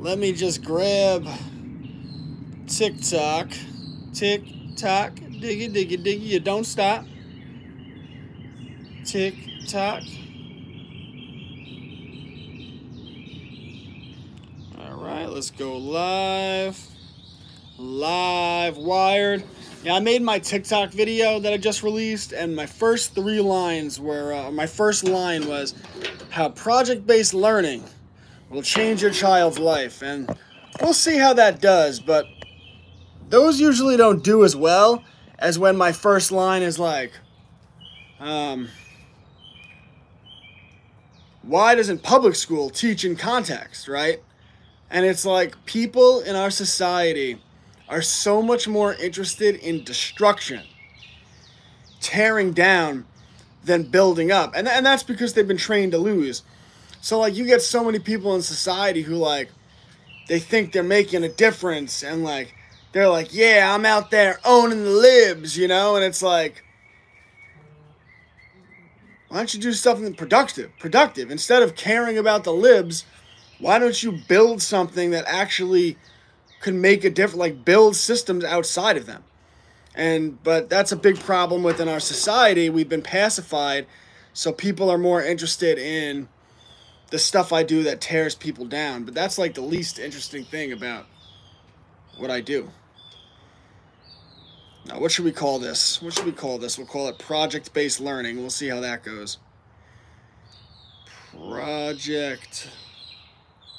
let me just grab TikTok. Tick tock, diggy diggy diggy. You don't stop. Tick tock. All right, let's go live. Live wired. Yeah, I made my TikTok video that I just released, and my first three lines were uh, my first line was how project based learning will change your child's life. And we'll see how that does, but those usually don't do as well as when my first line is like, um, why doesn't public school teach in context, right? And it's like people in our society are so much more interested in destruction, tearing down, than building up. And, and that's because they've been trained to lose. So, like, you get so many people in society who, like, they think they're making a difference and, like, they're like, yeah, I'm out there owning the libs, you know? And it's like, why don't you do something productive? Productive. Instead of caring about the libs, why don't you build something that actually can make a difference, like build systems outside of them? And but that's a big problem within our society. We've been pacified, so people are more interested in the stuff I do that tears people down. But that's like the least interesting thing about what I do. Now, what should we call this? What should we call this? We'll call it project based learning. We'll see how that goes. Project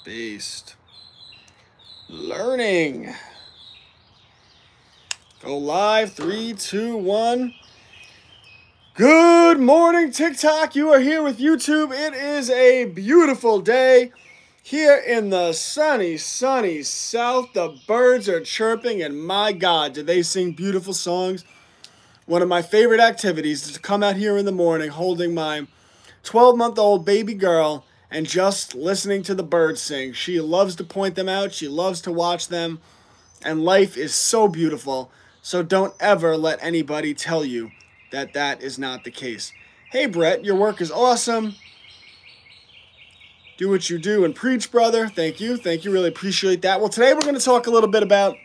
based learning. Go live. Three, two, one. Good morning, TikTok. You are here with YouTube. It is a beautiful day here in the sunny, sunny south. The birds are chirping, and my God, do they sing beautiful songs. One of my favorite activities is to come out here in the morning holding my 12 month old baby girl and just listening to the birds sing. She loves to point them out, she loves to watch them, and life is so beautiful. So don't ever let anybody tell you that that is not the case. Hey, Brett, your work is awesome. Do what you do and preach, brother. Thank you. Thank you. Really appreciate that. Well, today we're going to talk a little bit about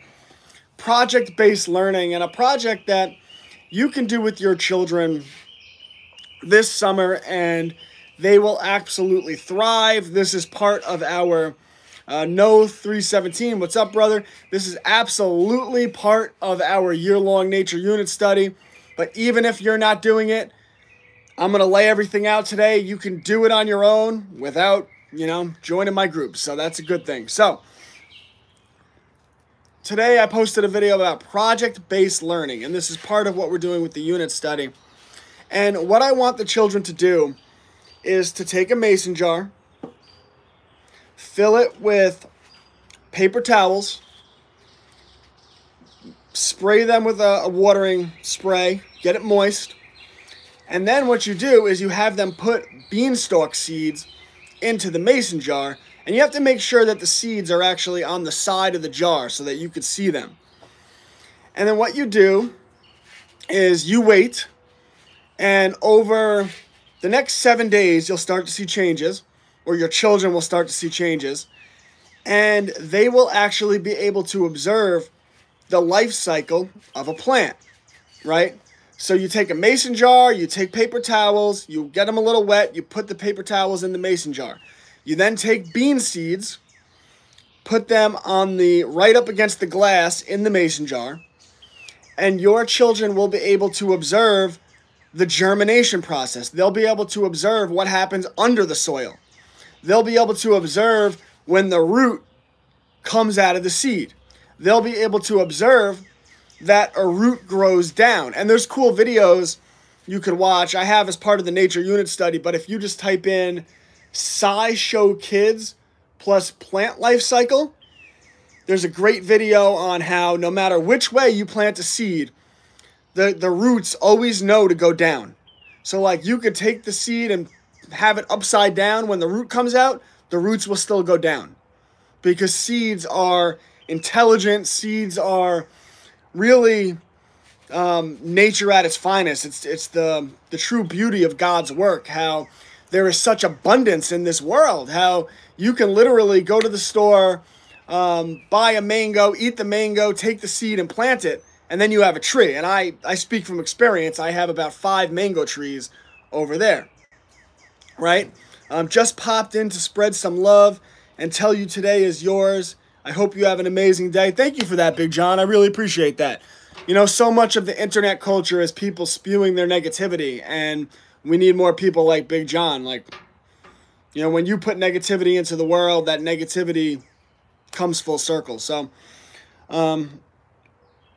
project based learning and a project that you can do with your children this summer and they will absolutely thrive. This is part of our uh, no 317. What's up, brother? This is absolutely part of our year long nature unit study. But even if you're not doing it, I'm going to lay everything out today. You can do it on your own without, you know, joining my group. So that's a good thing. So today I posted a video about project based learning, and this is part of what we're doing with the unit study. And what I want the children to do is to take a mason jar fill it with paper towels, spray them with a, a, watering spray, get it moist, and then what you do is you have them put beanstalk seeds into the mason jar, and you have to make sure that the seeds are actually on the side of the jar so that you could see them. And then what you do is you wait, and over the next seven days, you'll start to see changes or your children will start to see changes. And they will actually be able to observe the life cycle of a plant, right? So you take a mason jar, you take paper towels, you get them a little wet, you put the paper towels in the mason jar. You then take bean seeds, put them on the right up against the glass in the mason jar, and your children will be able to observe the germination process. They'll be able to observe what happens under the soil they'll be able to observe when the root comes out of the seed. They'll be able to observe that a root grows down. And there's cool videos you could watch. I have as part of the nature unit study, but if you just type in SciShow Kids plus plant life cycle, there's a great video on how no matter which way you plant a seed, the, the roots always know to go down. So like you could take the seed and have it upside down when the root comes out, the roots will still go down. Because seeds are intelligent, seeds are really um, nature at its finest. It's, it's the, the true beauty of God's work, how there is such abundance in this world, how you can literally go to the store um, buy a mango, eat the mango, take the seed and plant it, and then you have a tree. And I, I speak from experience. I have about five mango trees over there, right? Um, just popped in to spread some love and tell you today is yours. I hope you have an amazing day. Thank you for that, Big John. I really appreciate that. You know, so much of the internet culture is people spewing their negativity, and we need more people like Big John. Like, you know, when you put negativity into the world, that negativity comes full circle. So, um,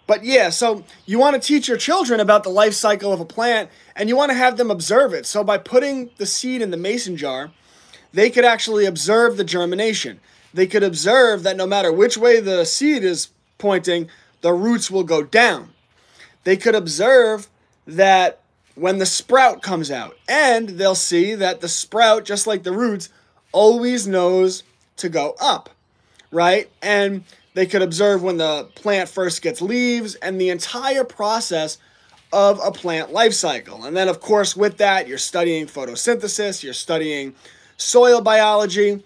but yeah, so you want to teach your children about the life cycle of a plant and you want to have them observe it. So by putting the seed in the mason jar, they could actually observe the germination. They could observe that no matter which way the seed is pointing, the roots will go down. They could observe that when the sprout comes out, and they'll see that the sprout, just like the roots, always knows to go up right? And they could observe when the plant first gets leaves and the entire process of a plant life cycle. And then, of course, with that, you're studying photosynthesis, you're studying soil biology.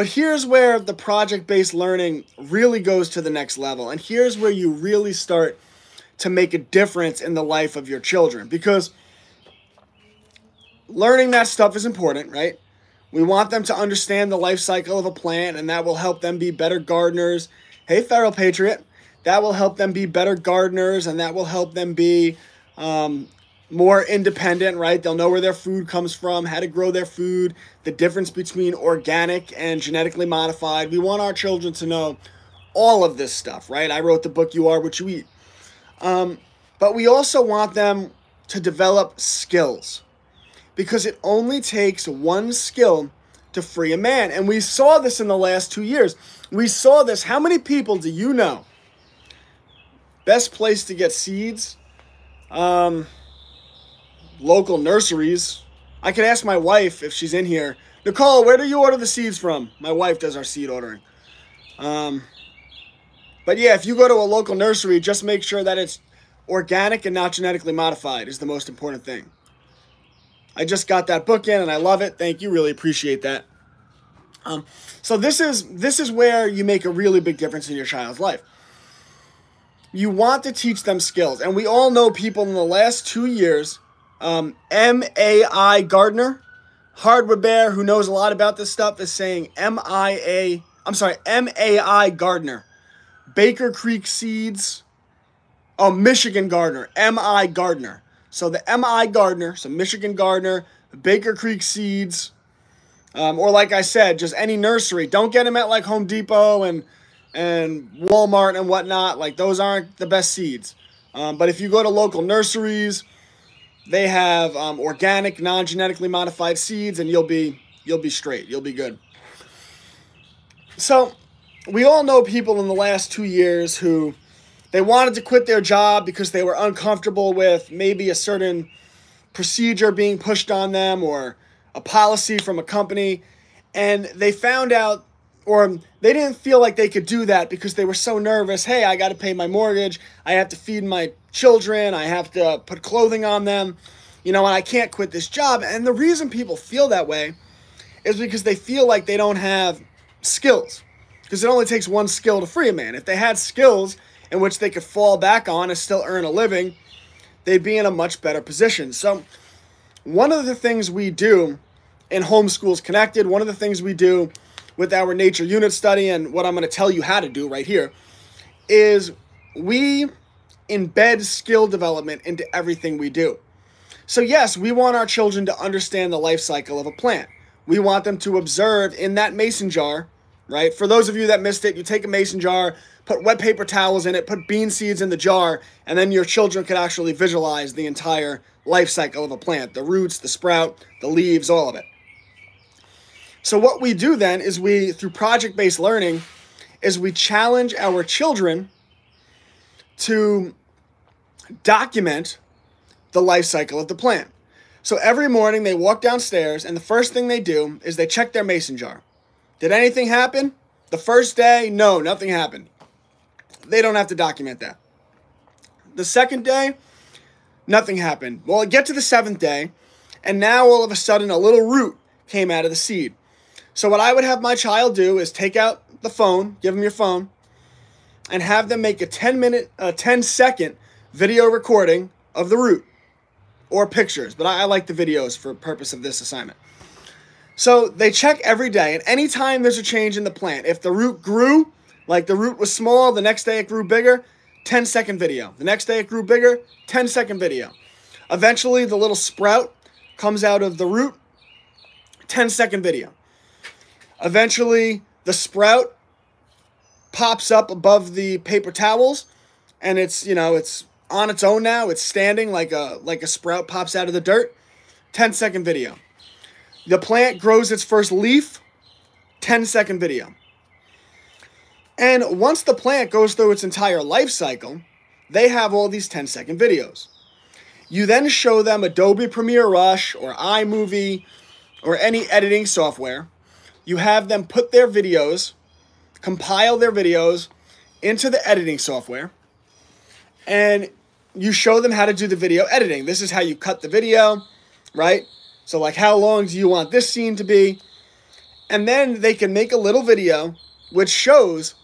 But here's where the project based learning really goes to the next level. And here's where you really start to make a difference in the life of your children because learning that stuff is important, right? We want them to understand the life cycle of a plant, and that will help them be better gardeners. Hey, Feral Patriot, that will help them be better gardeners, and that will help them be um, more independent, right? They'll know where their food comes from, how to grow their food, the difference between organic and genetically modified. We want our children to know all of this stuff, right? I wrote the book, You Are What You Eat. Um, but we also want them to develop skills because it only takes one skill to free a man. And we saw this in the last two years. We saw this. How many people do you know? Best place to get seeds? Um, local nurseries. I could ask my wife if she's in here. Nicole, where do you order the seeds from? My wife does our seed ordering. Um, but yeah, if you go to a local nursery, just make sure that it's organic and not genetically modified is the most important thing. I just got that book in and I love it. Thank you. Really appreciate that. Um, so this is this is where you make a really big difference in your child's life. You want to teach them skills, and we all know people in the last two years. Um, M A I Gardner, Hardwood Bear, who knows a lot about this stuff, is saying M I A. I'm sorry, M A I Gardner, Baker Creek Seeds. Oh, Michigan Gardener, M I Gardner. So the MI Gardner, so Michigan Gardener, Baker Creek Seeds, um, or like I said, just any nursery. Don't get them at like Home Depot and and Walmart and whatnot. Like those aren't the best seeds. Um, but if you go to local nurseries, they have um, organic, non-genetically modified seeds, and you'll be you'll be straight. You'll be good. So we all know people in the last two years who they wanted to quit their job because they were uncomfortable with maybe a certain procedure being pushed on them or a policy from a company. And they found out, or they didn't feel like they could do that because they were so nervous. Hey, I got to pay my mortgage. I have to feed my children. I have to put clothing on them. You know, and I can't quit this job. And the reason people feel that way is because they feel like they don't have skills. Because it only takes one skill to free a man. If they had skills, in which they could fall back on and still earn a living, they'd be in a much better position. So, one of the things we do in Homeschools Connected, one of the things we do with our nature unit study, and what I'm going to tell you how to do right here, is we embed skill development into everything we do. So, yes, we want our children to understand the life cycle of a plant. We want them to observe in that mason jar, right? For those of you that missed it, you take a mason jar, put wet paper towels in it, put bean seeds in the jar, and then your children could actually visualize the entire life cycle of a plant the roots, the sprout, the leaves, all of it. So, what we do then is we, through project based learning, is we challenge our children to document the life cycle of the plant. So every morning they walk downstairs, and the first thing they do is they check their mason jar. Did anything happen? The first day, no, nothing happened. They don't have to document that. The second day, nothing happened. Well, I get to the seventh day, and now all of a sudden a little root came out of the seed. So what I would have my child do is take out the phone, give them your phone, and have them make a 10 minute, a 10 second video recording of the root or pictures, but I, I like the videos for purpose of this assignment. So they check every day, and anytime there's a change in the plant, if the root grew, like the root was small, the next day it grew bigger, 10 second video. The next day it grew bigger, 10 second video. Eventually the little sprout comes out of the root, 10 second video. Eventually the sprout pops up above the paper towels and it's, you know, it's on its own now. It's standing like a like a sprout pops out of the dirt. 10 second video. The plant grows its first leaf. 10 second video. And once the plant goes through its entire life cycle, they have all these 10 second videos. You then show them Adobe Premiere Rush or iMovie or any editing software. You have them put their videos, compile their videos into the editing software, and you show them how to do the video editing. This is how you cut the video, right? So, like, how long do you want this scene to be? And then they can make a little video which shows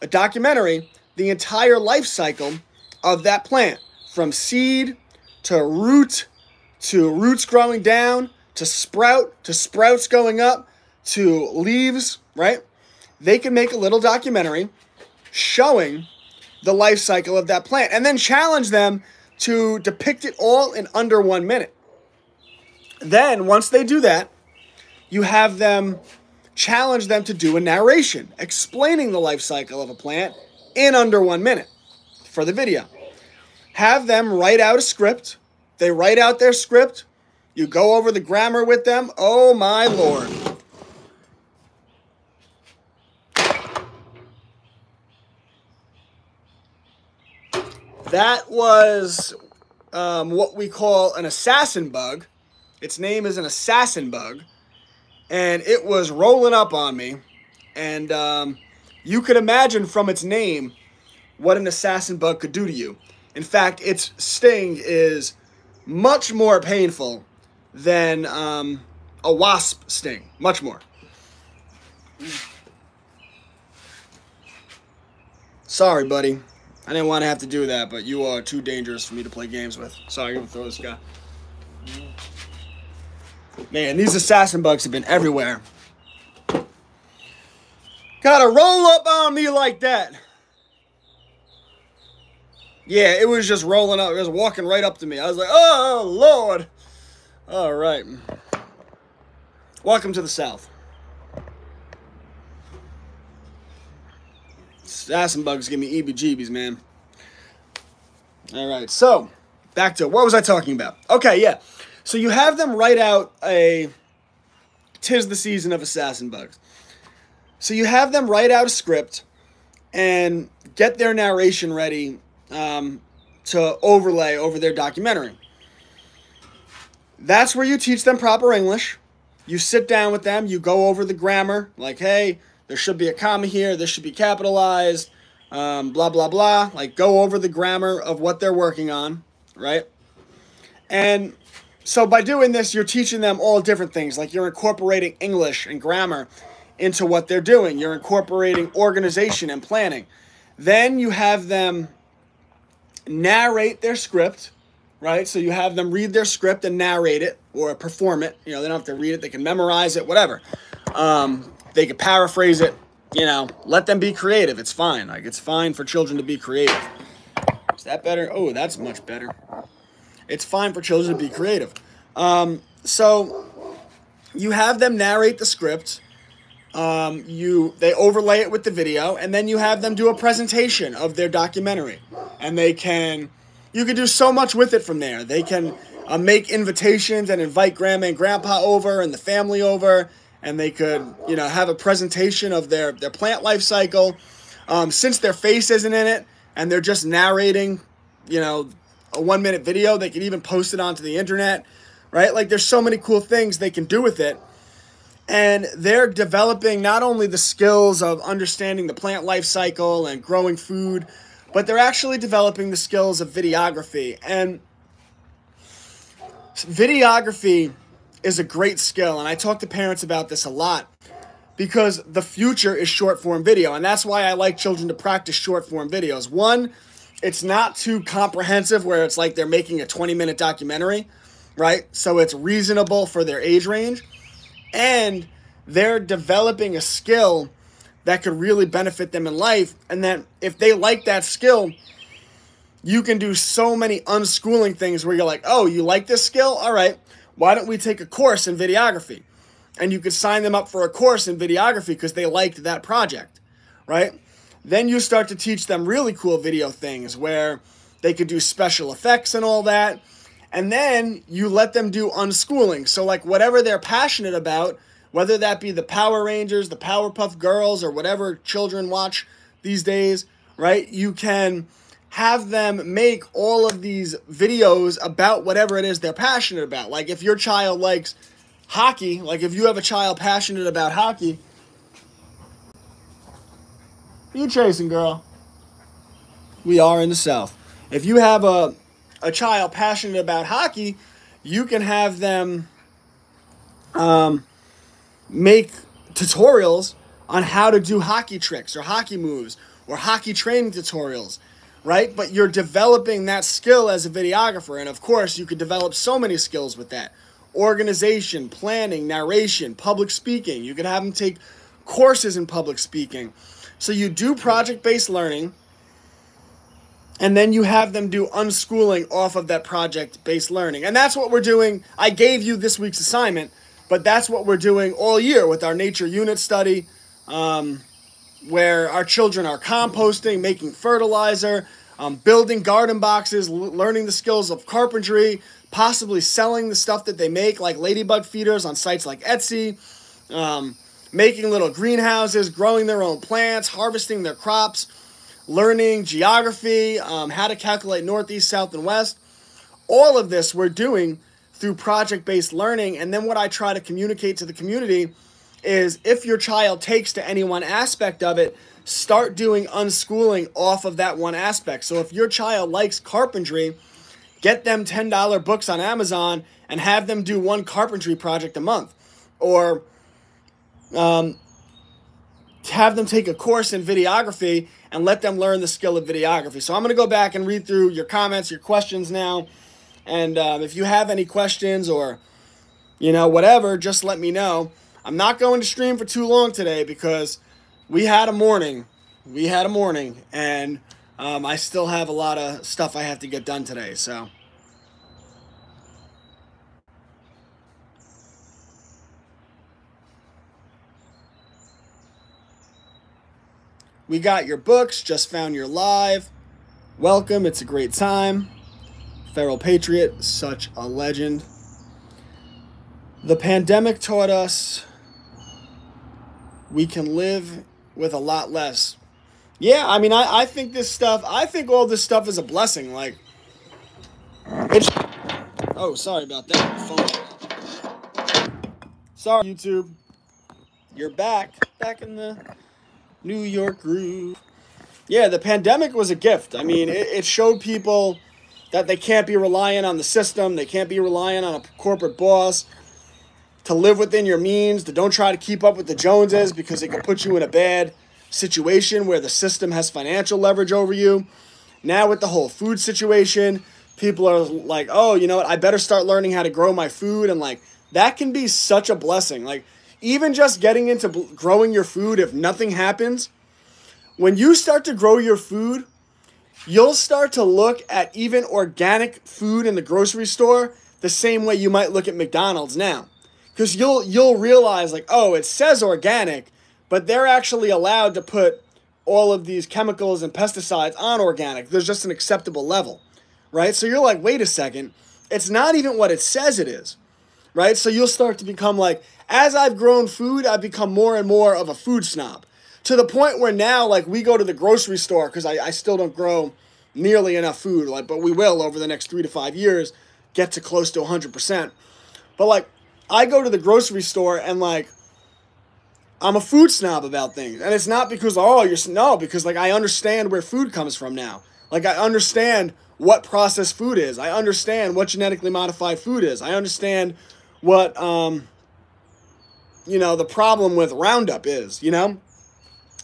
a documentary the entire life cycle of that plant from seed to root to roots growing down to sprout to sprouts going up to leaves, right? They can make a little documentary showing the life cycle of that plant and then challenge them to depict it all in under one minute. Then, once they do that, you have them challenge them to do a narration explaining the life cycle of a plant in under one minute for the video. Have them write out a script. They write out their script. You go over the grammar with them. Oh my lord. That was um, what we call an assassin bug. Its name is an assassin bug. And it was rolling up on me. And um, you could imagine from its name what an assassin bug could do to you. In fact, its sting is much more painful than um, a wasp sting. Much more. Sorry, buddy. I didn't want to have to do that, but you are too dangerous for me to play games with. Sorry, I'm going to throw this guy. Man, these assassin bugs have been everywhere. Gotta roll up on me like that. Yeah, it was just rolling up. It was walking right up to me. I was like, oh, Lord. All right. Welcome to the South. Assassin bugs give me EBGBs, man. All right, so back to what was I talking about? Okay, yeah. So you have them write out a tis the season of assassin bugs. So you have them write out a script and get their narration ready um, to overlay over their documentary. That's where you teach them proper English. You sit down with them, you go over the grammar, like, hey, there should be a comma here. This should be capitalized. Um, blah, blah, blah. Like, go over the grammar of what they're working on, right? And so by doing this, you're teaching them all different things. Like, you're incorporating English and grammar into what they're doing. You're incorporating organization and planning. Then you have them narrate their script, right? So you have them read their script and narrate it or perform it. You know, they don't have to read it, they can memorize it, whatever. Um, they could paraphrase it, you know, let them be creative. It's fine. Like it's fine for children to be creative. Is that better? Oh, that's much better. It's fine for children to be creative. Um, so you have them narrate the script. Um, you they overlay it with the video, and then you have them do a presentation of their documentary, and they can. You can do so much with it from there. They can uh, make invitations and invite grandma and grandpa over and the family over and they could, you know, have a presentation of their, their plant life cycle. Um, since their face isn't in it and they're just narrating, you know, a one minute video, they could even post it onto the internet, right? Like there's so many cool things they can do with it. And they're developing not only the skills of understanding the plant life cycle and growing food, but they're actually developing the skills of videography. And videography is a great skill, and I talk to parents about this a lot because the future is short form video. And that's why I like children to practice short form videos. One, it's not too comprehensive where it's like they're making a 20 minute documentary, right? So it's reasonable for their age range. And they're developing a skill that could really benefit them in life. And then if they like that skill, you can do so many unschooling things where you're like, oh, you like this skill? All right, why don't we take a course in videography? And you could sign them up for a course in videography because they liked that project, right? Then you start to teach them really cool video things where they could do special effects and all that. And then you let them do unschooling. So, like, whatever they're passionate about, whether that be the Power Rangers, the Powerpuff Girls, or whatever children watch these days, right? You can have them make all of these videos about whatever it is they're passionate about. Like if your child likes hockey, like if you have a child passionate about hockey, you chasing, girl. We are in the South. If you have a a child passionate about hockey, you can have them um, make tutorials on how to do hockey tricks or hockey moves or hockey training tutorials right? But you're developing that skill as a videographer. And of course, you could develop so many skills with that organization, planning, narration, public speaking. You could have them take courses in public speaking. So you do project based learning. And then you have them do unschooling off of that project based learning. And that's what we're doing. I gave you this week's assignment, but that's what we're doing all year with our nature unit study. Um, where our children are composting, making fertilizer, um, building garden boxes, learning the skills of carpentry, possibly selling the stuff that they make, like ladybug feeders on sites like Etsy, um, making little greenhouses, growing their own plants, harvesting their crops, learning geography, um, how to calculate northeast, south, and west. All of this we're doing through project based learning. And then what I try to communicate to the community is if your child takes to any one aspect of it, start doing unschooling off of that one aspect. So if your child likes carpentry, get them $10 books on Amazon and have them do one carpentry project a month. Or um, have them take a course in videography and let them learn the skill of videography. So I'm going to go back and read through your comments, your questions now. And um, if you have any questions or, you know, whatever, just let me know. I'm not going to stream for too long today because we had a morning. We had a morning, and um, I still have a lot of stuff I have to get done today. So. We got your books, just found your live. Welcome, it's a great time. Feral Patriot, such a legend. The pandemic taught us we can live with a lot less. Yeah, I mean, I, I think this stuff, I think all this stuff is a blessing. Like, it's. Oh, sorry about that. Sorry, YouTube. You're back. Back in the New York groove. Yeah, the pandemic was a gift. I mean, it, it showed people that they can't be reliant on the system, they can't be reliant on a corporate boss to live within your means, to don't try to keep up with the Joneses because it can put you in a bad situation where the system has financial leverage over you. Now, with the whole food situation, people are like, oh, you know what? I better start learning how to grow my food. And like, that can be such a blessing. Like, even just getting into growing your food, if nothing happens, when you start to grow your food, you'll start to look at even organic food in the grocery store the same way you might look at McDonald's now because you'll you'll realize like oh it says organic but they're actually allowed to put all of these chemicals and pesticides on organic. There's just an acceptable level right? So you're like wait a second. It's not even what it says it is right? So you'll start to become like as i've grown food i've become more and more of a food snob. To the point where now like we go to the grocery store because I, I still don't grow nearly enough food like but we will over the next three to five years get to close to 100% but like I go to the grocery store and like I'm a food snob about things. And it's not because oh you're no, because like I understand where food comes from now. Like I understand what processed food is. I understand what genetically modified food is. I understand what um you know, the problem with Roundup is, you know?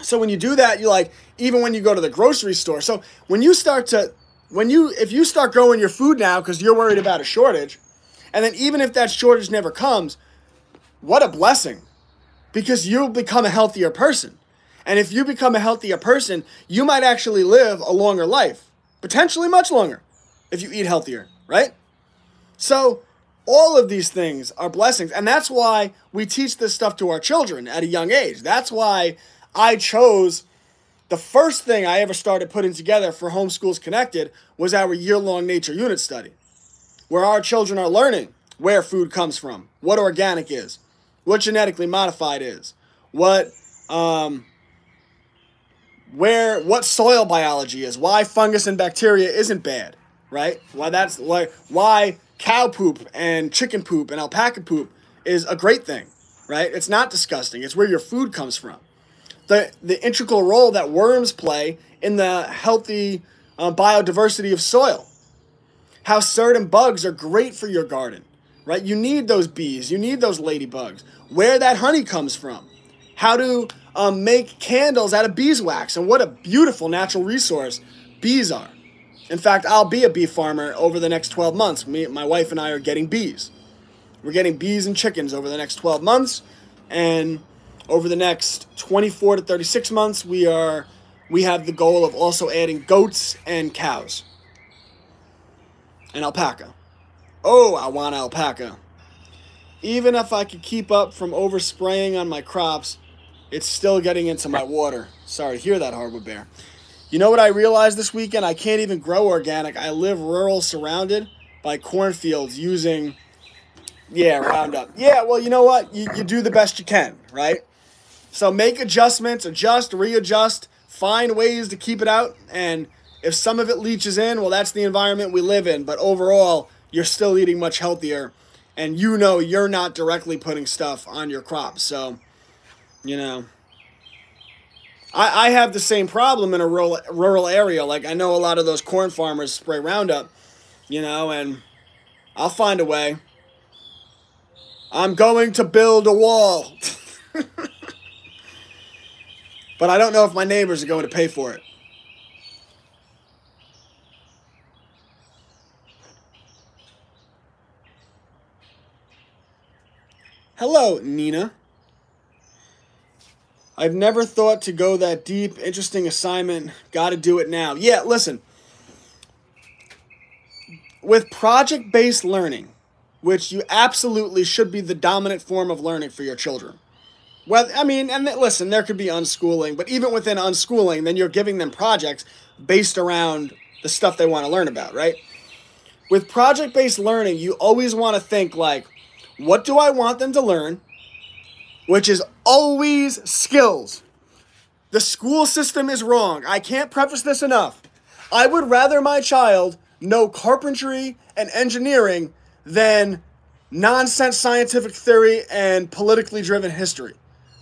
So when you do that, you like, even when you go to the grocery store. So when you start to, when you, if you start growing your food now because you're worried about a shortage, and then even if that shortage never comes, what a blessing because you'll become a healthier person. And if you become a healthier person, you might actually live a longer life, potentially much longer if you eat healthier, right? So, all of these things are blessings. And that's why we teach this stuff to our children at a young age. That's why I chose the first thing I ever started putting together for Homeschools Connected was our year long nature unit study, where our children are learning where food comes from, what organic is, what genetically modified is, what um, where what soil biology is, why fungus and bacteria isn't bad, right? Why that's why why cow poop and chicken poop and alpaca poop is a great thing, right? It's not disgusting. It's where your food comes from. The the integral role that worms play in the healthy uh, biodiversity of soil. How certain bugs are great for your garden, right? You need those bees, you need those ladybugs. Where that honey comes from. How to um, make candles out of beeswax, and what a beautiful natural resource bees are. In fact, I'll be a bee farmer over the next 12 months. Me, my wife and I are getting bees. We're getting bees and chickens over the next 12 months, and over the next 24 to 36 months, we are we have the goal of also adding goats and cows and alpaca. Oh, I want alpaca. Even if I could keep up from overspraying on my crops, it's still getting into my water. Sorry to hear that, Hardwood Bear. You know what I realized this weekend? I can't even grow organic. I live rural, surrounded by cornfields using, yeah, Roundup. Yeah, well, you know what? You, you do the best you can, right? So make adjustments, adjust, readjust, find ways to keep it out. And if some of it leaches in, well, that's the environment we live in. But overall, you're still eating much healthier. And you know you're not directly putting stuff on your crops. So, you know. I, I have the same problem in a rural, rural area. Like, I know a lot of those corn farmers spray Roundup, you know, and I'll find a way. I'm going to build a wall. but I don't know if my neighbors are going to pay for it. Hello, Nina. I've never thought to go that deep. Interesting assignment. Got to do it now. Yeah, listen. With project based learning, which you absolutely should be the dominant form of learning for your children. Well, I mean, and listen, there could be unschooling, but even within unschooling, then you're giving them projects based around the stuff they want to learn about, right? With project based learning, you always want to think like, what do I want them to learn? Which is always skills. The school system is wrong. I can't preface this enough. I would rather my child know carpentry and engineering than nonsense scientific theory and politically driven history.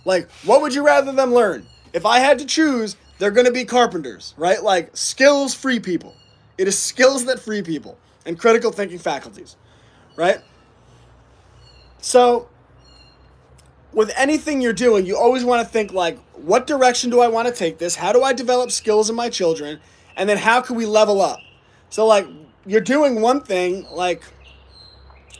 Like, what would you rather them learn? If I had to choose, they're going to be carpenters, right? Like, skills free people. It is skills that free people and critical thinking faculties, right? So, with anything you're doing, you always want to think like, what direction do I want to take this? How do I develop skills in my children? And then how can we level up? So, like, you're doing one thing, like,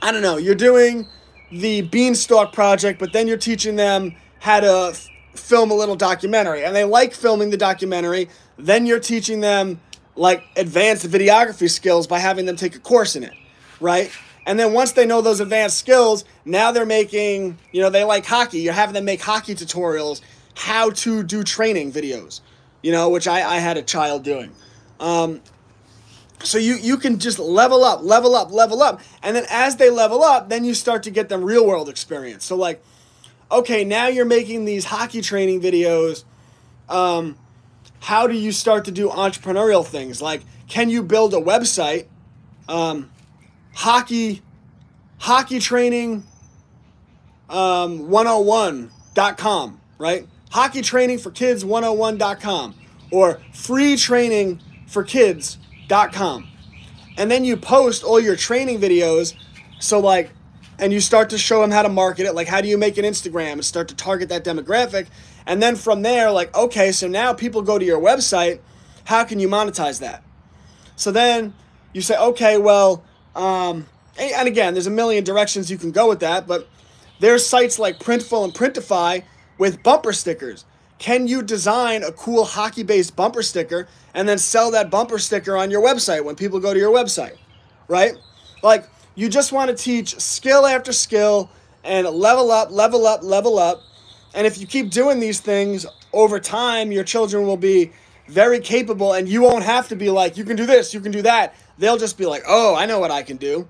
I don't know, you're doing the Beanstalk project, but then you're teaching them how to film a little documentary. And they like filming the documentary. Then you're teaching them, like, advanced videography skills by having them take a course in it, right? And then once they know those advanced skills, now they're making, you know, they like hockey. You're having them make hockey tutorials, how to do training videos, you know, which I, I had a child doing. Um, so you, you can just level up, level up, level up. And then as they level up, then you start to get them real world experience. So, like, okay, now you're making these hockey training videos. Um, how do you start to do entrepreneurial things? Like, can you build a website? Um, hockey hockey training um, 101.com, right? Hockey training for kids 101.com or free training for kids.com. And then you post all your training videos. So, like, and you start to show them how to market it. Like, how do you make an Instagram and start to target that demographic? And then from there, like, okay, so now people go to your website. How can you monetize that? So then you say, okay, well, um, and again, there's a million directions you can go with that, but there's sites like Printful and Printify with bumper stickers. Can you design a cool hockey based bumper sticker and then sell that bumper sticker on your website when people go to your website? Right? Like, you just want to teach skill after skill and level up, level up, level up. And if you keep doing these things over time, your children will be very capable and you won't have to be like, you can do this, you can do that. They'll just be like, oh, I know what I can do.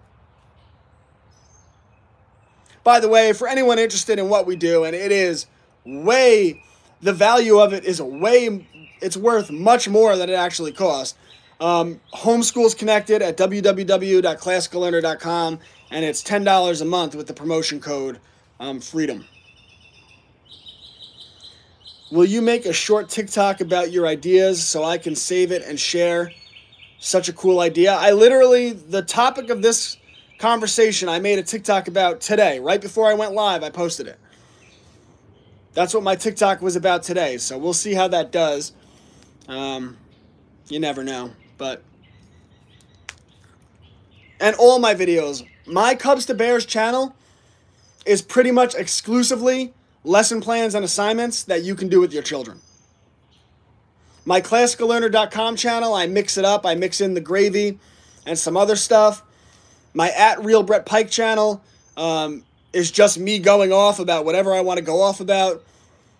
By the way, for anyone interested in what we do, and it is way, the value of it is way, it's worth much more than it actually costs. Um, Homeschools Connected at www.classicallearner.com, and it's $10 a month with the promotion code um, FREEDOM. Will you make a short TikTok about your ideas so I can save it and share? Such a cool idea. I literally, the topic of this conversation I made a TikTok about today. Right before I went live, I posted it. That's what my TikTok was about today. So we'll see how that does. Um, you never know but and all my videos. My Cubs to Bears channel is pretty much exclusively lesson plans and assignments that you can do with your children. My classicallearner.com channel, I mix it up. I mix in the gravy and some other stuff. My at Real Brett Pike channel um, is just me going off about whatever I want to go off about,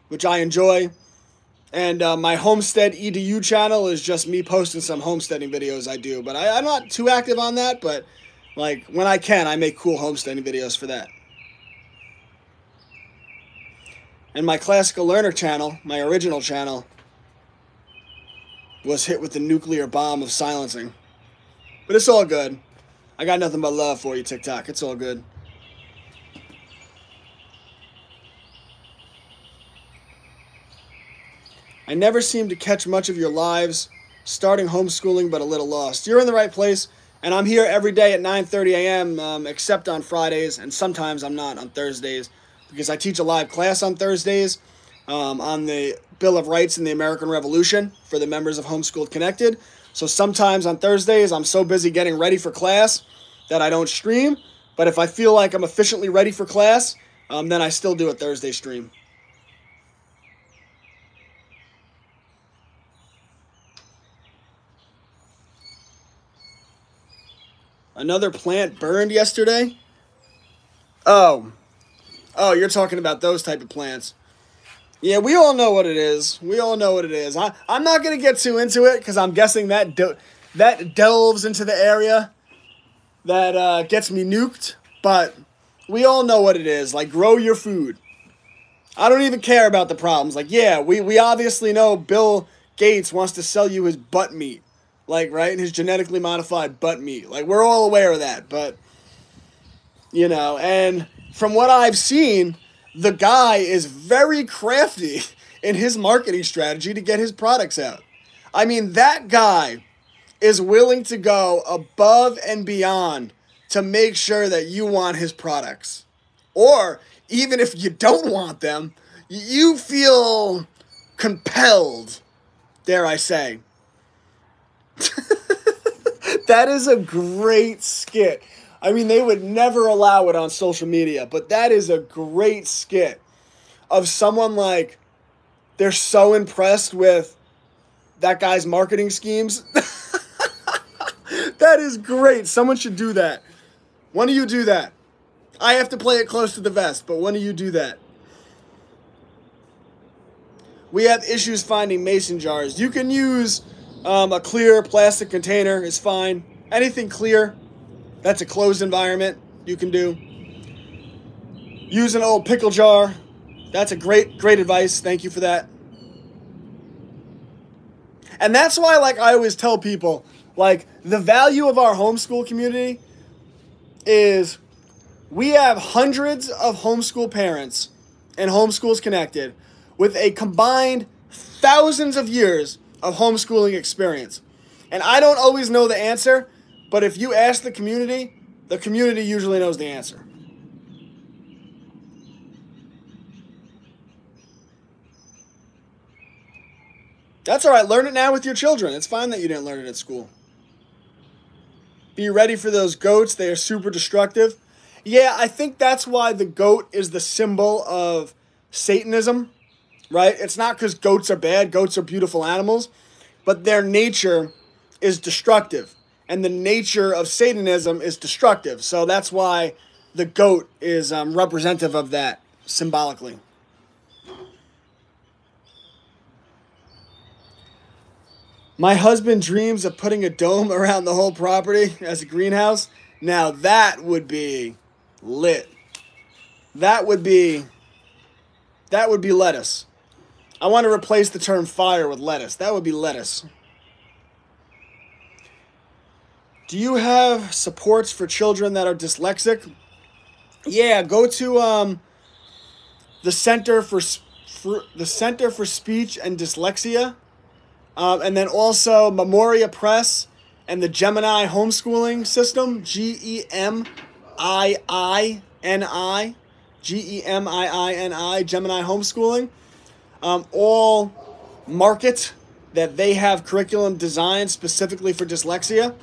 which I enjoy. And uh, my homestead edu channel is just me posting some homesteading videos I do. But I, I'm not too active on that, but like when I can, I make cool homesteading videos for that. And my classical learner channel, my original channel, was hit with the nuclear bomb of silencing. But it's all good. I got nothing but love for you, TikTok. It's all good. I never seem to catch much of your lives, starting homeschooling but a little lost. You're in the right place, and I'm here every day at 9.30 a.m., um, except on Fridays, and sometimes I'm not on Thursdays, because I teach a live class on Thursdays um, on the Bill of Rights in the American Revolution for the members of Homeschooled Connected. So sometimes on Thursdays, I'm so busy getting ready for class that I don't stream, but if I feel like I'm efficiently ready for class, um, then I still do a Thursday stream. Another plant burned yesterday? Oh. Oh, you're talking about those type of plants. Yeah, we all know what it is. We all know what it is. I, I'm not going to get too into it because I'm guessing that de- that delves into the area that uh, gets me nuked. But we all know what it is. Like, grow your food. I don't even care about the problems. Like, yeah, we, we obviously know Bill Gates wants to sell you his butt meat like right, his genetically modified butt meat. Like we're all aware of that, but you know, and from what I've seen, the guy is very crafty in his marketing strategy to get his products out. I mean, that guy is willing to go above and beyond to make sure that you want his products. Or even if you don't want them, you feel compelled, dare I say, that is a great skit. I mean, they would never allow it on social media, but that is a great skit of someone like they're so impressed with that guy's marketing schemes. that is great. Someone should do that. When do you do that? I have to play it close to the vest, but when do you do that? We have issues finding mason jars. You can use um, a clear plastic container is fine. Anything clear, that's a closed environment, you can do. Use an old pickle jar. That's a great, great advice. Thank you for that. And that's why, like, I always tell people, like, the value of our homeschool community is we have hundreds of homeschool parents and homeschools connected with a combined thousands of years of homeschooling experience. And I don't always know the answer, but if you ask the community, the community usually knows the answer. That's all right. Learn it now with your children. It's fine that you didn't learn it at school. Be ready for those goats. They are super destructive. Yeah, I think that's why the goat is the symbol of Satanism, right? It's not because goats are bad, goats are beautiful animals, but their nature is destructive. And the nature of Satanism is destructive. So that's why the goat is um, representative of that symbolically. My husband dreams of putting a dome around the whole property as a greenhouse. Now that would be lit. That would be that would be lettuce. I want to replace the term fire with lettuce. That would be lettuce. Do you have supports for children that are dyslexic? Yeah, go to um, the Center for, for the Center for Speech and Dyslexia, um, and then also Memoria Press and the Gemini Homeschooling System, G E M I I N I, G E M I I N I, Gemini Homeschooling, um, all market that they have curriculum designed specifically for dyslexia.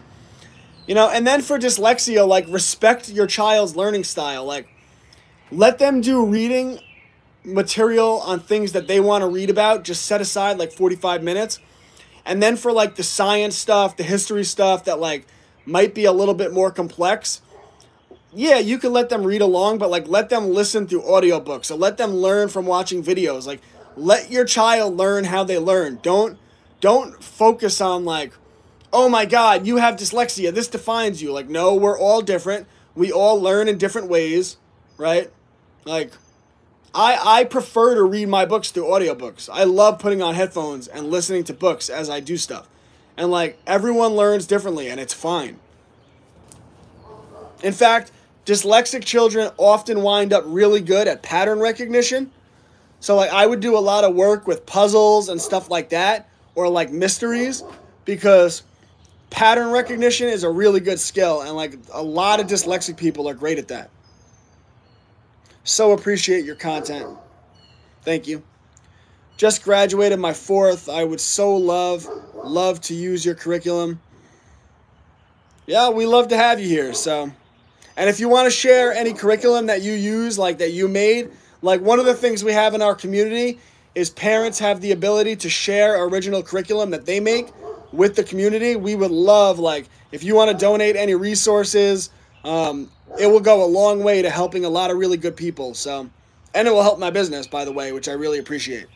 You know, and then for dyslexia, like respect your child's learning style. Like, let them do reading material on things that they want to read about. Just set aside like 45 minutes. And then for like the science stuff, the history stuff that like might be a little bit more complex, yeah, you can let them read along, but like let them listen through audiobooks or let them learn from watching videos. Like let your child learn how they learn. Don't don't focus on like oh my God, you have dyslexia. This defines you. Like, no, we're all different. We all learn in different ways, right? Like, I, I prefer to read my books through audiobooks. I love putting on headphones and listening to books as I do stuff. And like, everyone learns differently, and it's fine. In fact, dyslexic children often wind up really good at pattern recognition. So, like, I would do a lot of work with puzzles and stuff like that, or like mysteries, because pattern recognition is a really good skill and like a lot of dyslexic people are great at that. So appreciate your content. Thank you. Just graduated my fourth. I would so love love to use your curriculum. Yeah we love to have you here so. And if you want to share any curriculum that you use like that you made like one of the things we have in our community is parents have the ability to share original curriculum that they make with the community. We would love, like, if you want to donate any resources, um, it will go a long way to helping a lot of really good people. So, and it will help my business, by the way, which I really appreciate.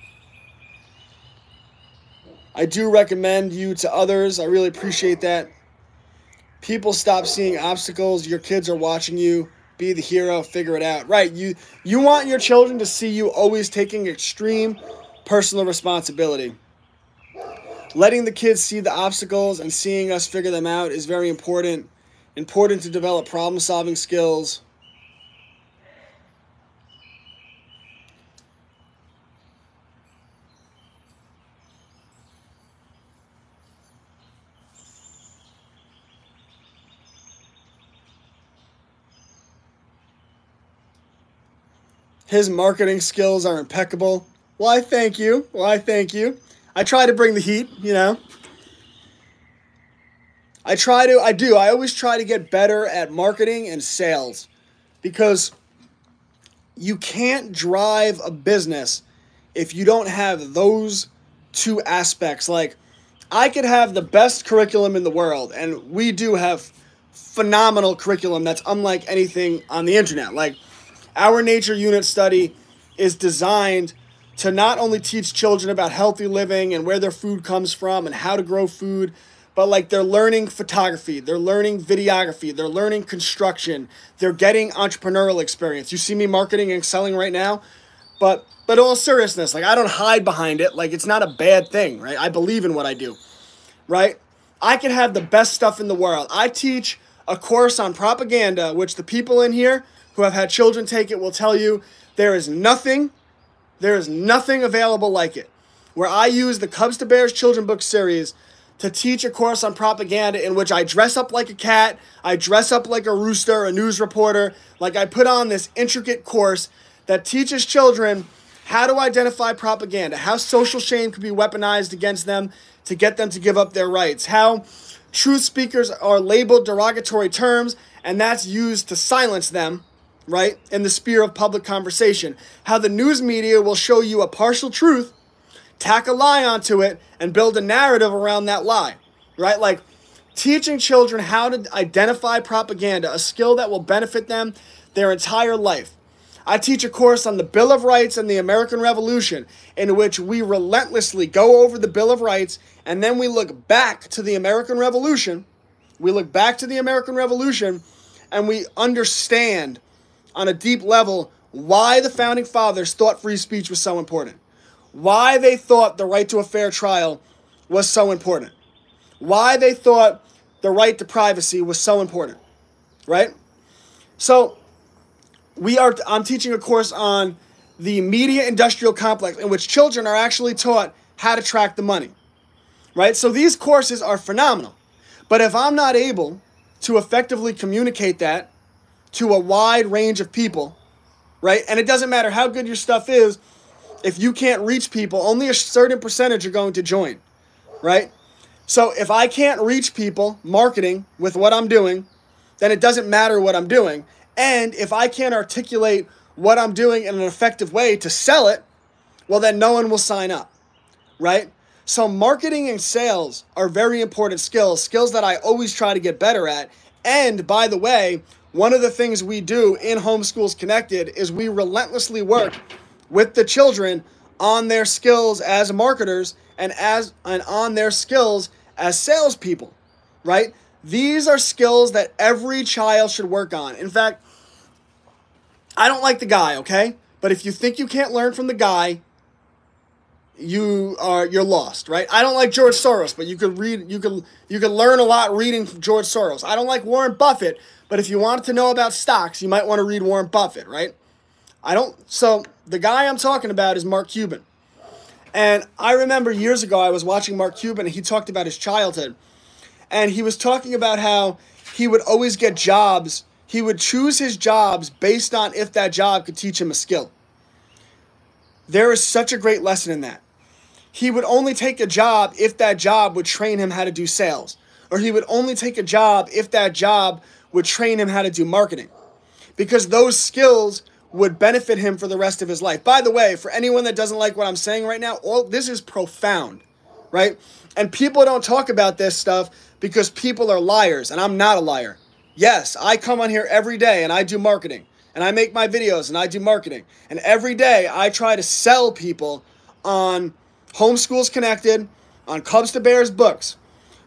I do recommend you to others. I really appreciate that. People stop seeing obstacles. Your kids are watching you. Be the hero. Figure it out. Right. You you want your children to see you always taking extreme personal responsibility letting the kids see the obstacles and seeing us figure them out is very important. Important to develop problem solving skills. His marketing skills are impeccable. Why, thank you. Why, thank you. I try to bring the heat, you know. I try to, I do, I always try to get better at marketing and sales because you can't drive a business if you don't have those two aspects. Like, I could have the best curriculum in the world, and we do have phenomenal curriculum that's unlike anything on the internet. Like, our nature unit study is designed to not only teach children about healthy living and where their food comes from and how to grow food, but like they're learning photography, they're learning videography, they're learning construction, they're getting entrepreneurial experience. You see me marketing and selling right now, but but all seriousness, like I don't hide behind it. Like it's not a bad thing, right? I believe in what I do, right? I can have the best stuff in the world. I teach a course on propaganda, which the people in here who have had children take it will tell you there is nothing there is nothing available like it. Where I use the Cubs to Bears children book series to teach a course on propaganda in which I dress up like a cat, I dress up like a rooster, a news reporter, like I put on this intricate course that teaches children how to identify propaganda, how social shame can be weaponized against them to get them to give up their rights, how truth speakers are labeled derogatory terms and that's used to silence them, right, in the sphere of public conversation, how the news media will show you a partial truth, tack a lie onto it, and build a narrative around that lie, right? Like, teaching children how to identify propaganda, a skill that will benefit them their entire life. I teach a course on the Bill of Rights and the American Revolution, in which we relentlessly go over the Bill of Rights and then we look back to the American Revolution. We look back to the American Revolution and we understand on a deep level why the founding fathers thought free speech was so important, why they thought the right to a fair trial was so important, why they thought the right to privacy was so important, right? So, we are I'm teaching a course on the media industrial complex in which children are actually taught how to track the money. Right? So these courses are phenomenal. But if I'm not able to effectively communicate that to a wide range of people, right? And it doesn't matter how good your stuff is, if you can't reach people, only a certain percentage are going to join, right? So if I can't reach people marketing with what I'm doing, then it doesn't matter what I'm doing. And if I can't articulate what I'm doing in an effective way to sell it, well, then no one will sign up, right? So, marketing and sales are very important skills, skills that I always try to get better at. And by the way, one of the things we do in Homeschools Connected is we relentlessly work with the children on their skills as marketers and as and on their skills as salespeople, right? These are skills that every child should work on. In fact, I don't like the guy, okay? But if you think you can't learn from the guy, you are you're lost, right? I don't like George Soros, but you could read you could you could learn a lot reading from George Soros. I don't like Warren Buffett, but if you wanted to know about stocks, you might want to read Warren Buffett, right? I don't so the guy I'm talking about is Mark Cuban. And I remember years ago I was watching Mark Cuban and he talked about his childhood. And he was talking about how he would always get jobs he would choose his jobs based on if that job could teach him a skill. There is such a great lesson in that. He would only take a job if that job would train him how to do sales, or he would only take a job if that job would train him how to do marketing, because those skills would benefit him for the rest of his life. By the way, for anyone that doesn't like what I'm saying right now, all this is profound, right? And people don't talk about this stuff because people are liars, and I'm not a liar. Yes, I come on here every day and I do marketing. And I make my videos and I do marketing. And every day I try to sell people on Homeschools Connected, on Cubs to Bears books.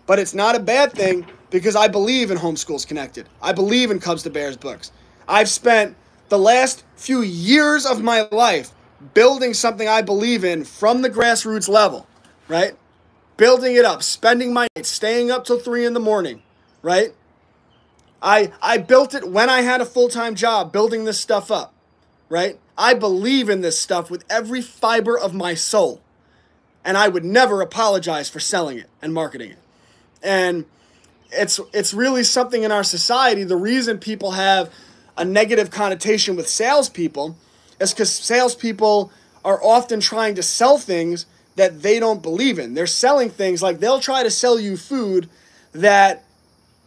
But it's not a bad thing because I believe in Homeschools Connected. I believe in Cubs to Bears books. I've spent the last few years of my life building something I believe in from the grassroots level, right? Building it up, spending my nights, staying up till three in the morning, right? I I built it when I had a full-time job building this stuff up, right? I believe in this stuff with every fiber of my soul. And I would never apologize for selling it and marketing it. And it's it's really something in our society. The reason people have a negative connotation with salespeople is because salespeople are often trying to sell things that they don't believe in. They're selling things like they'll try to sell you food that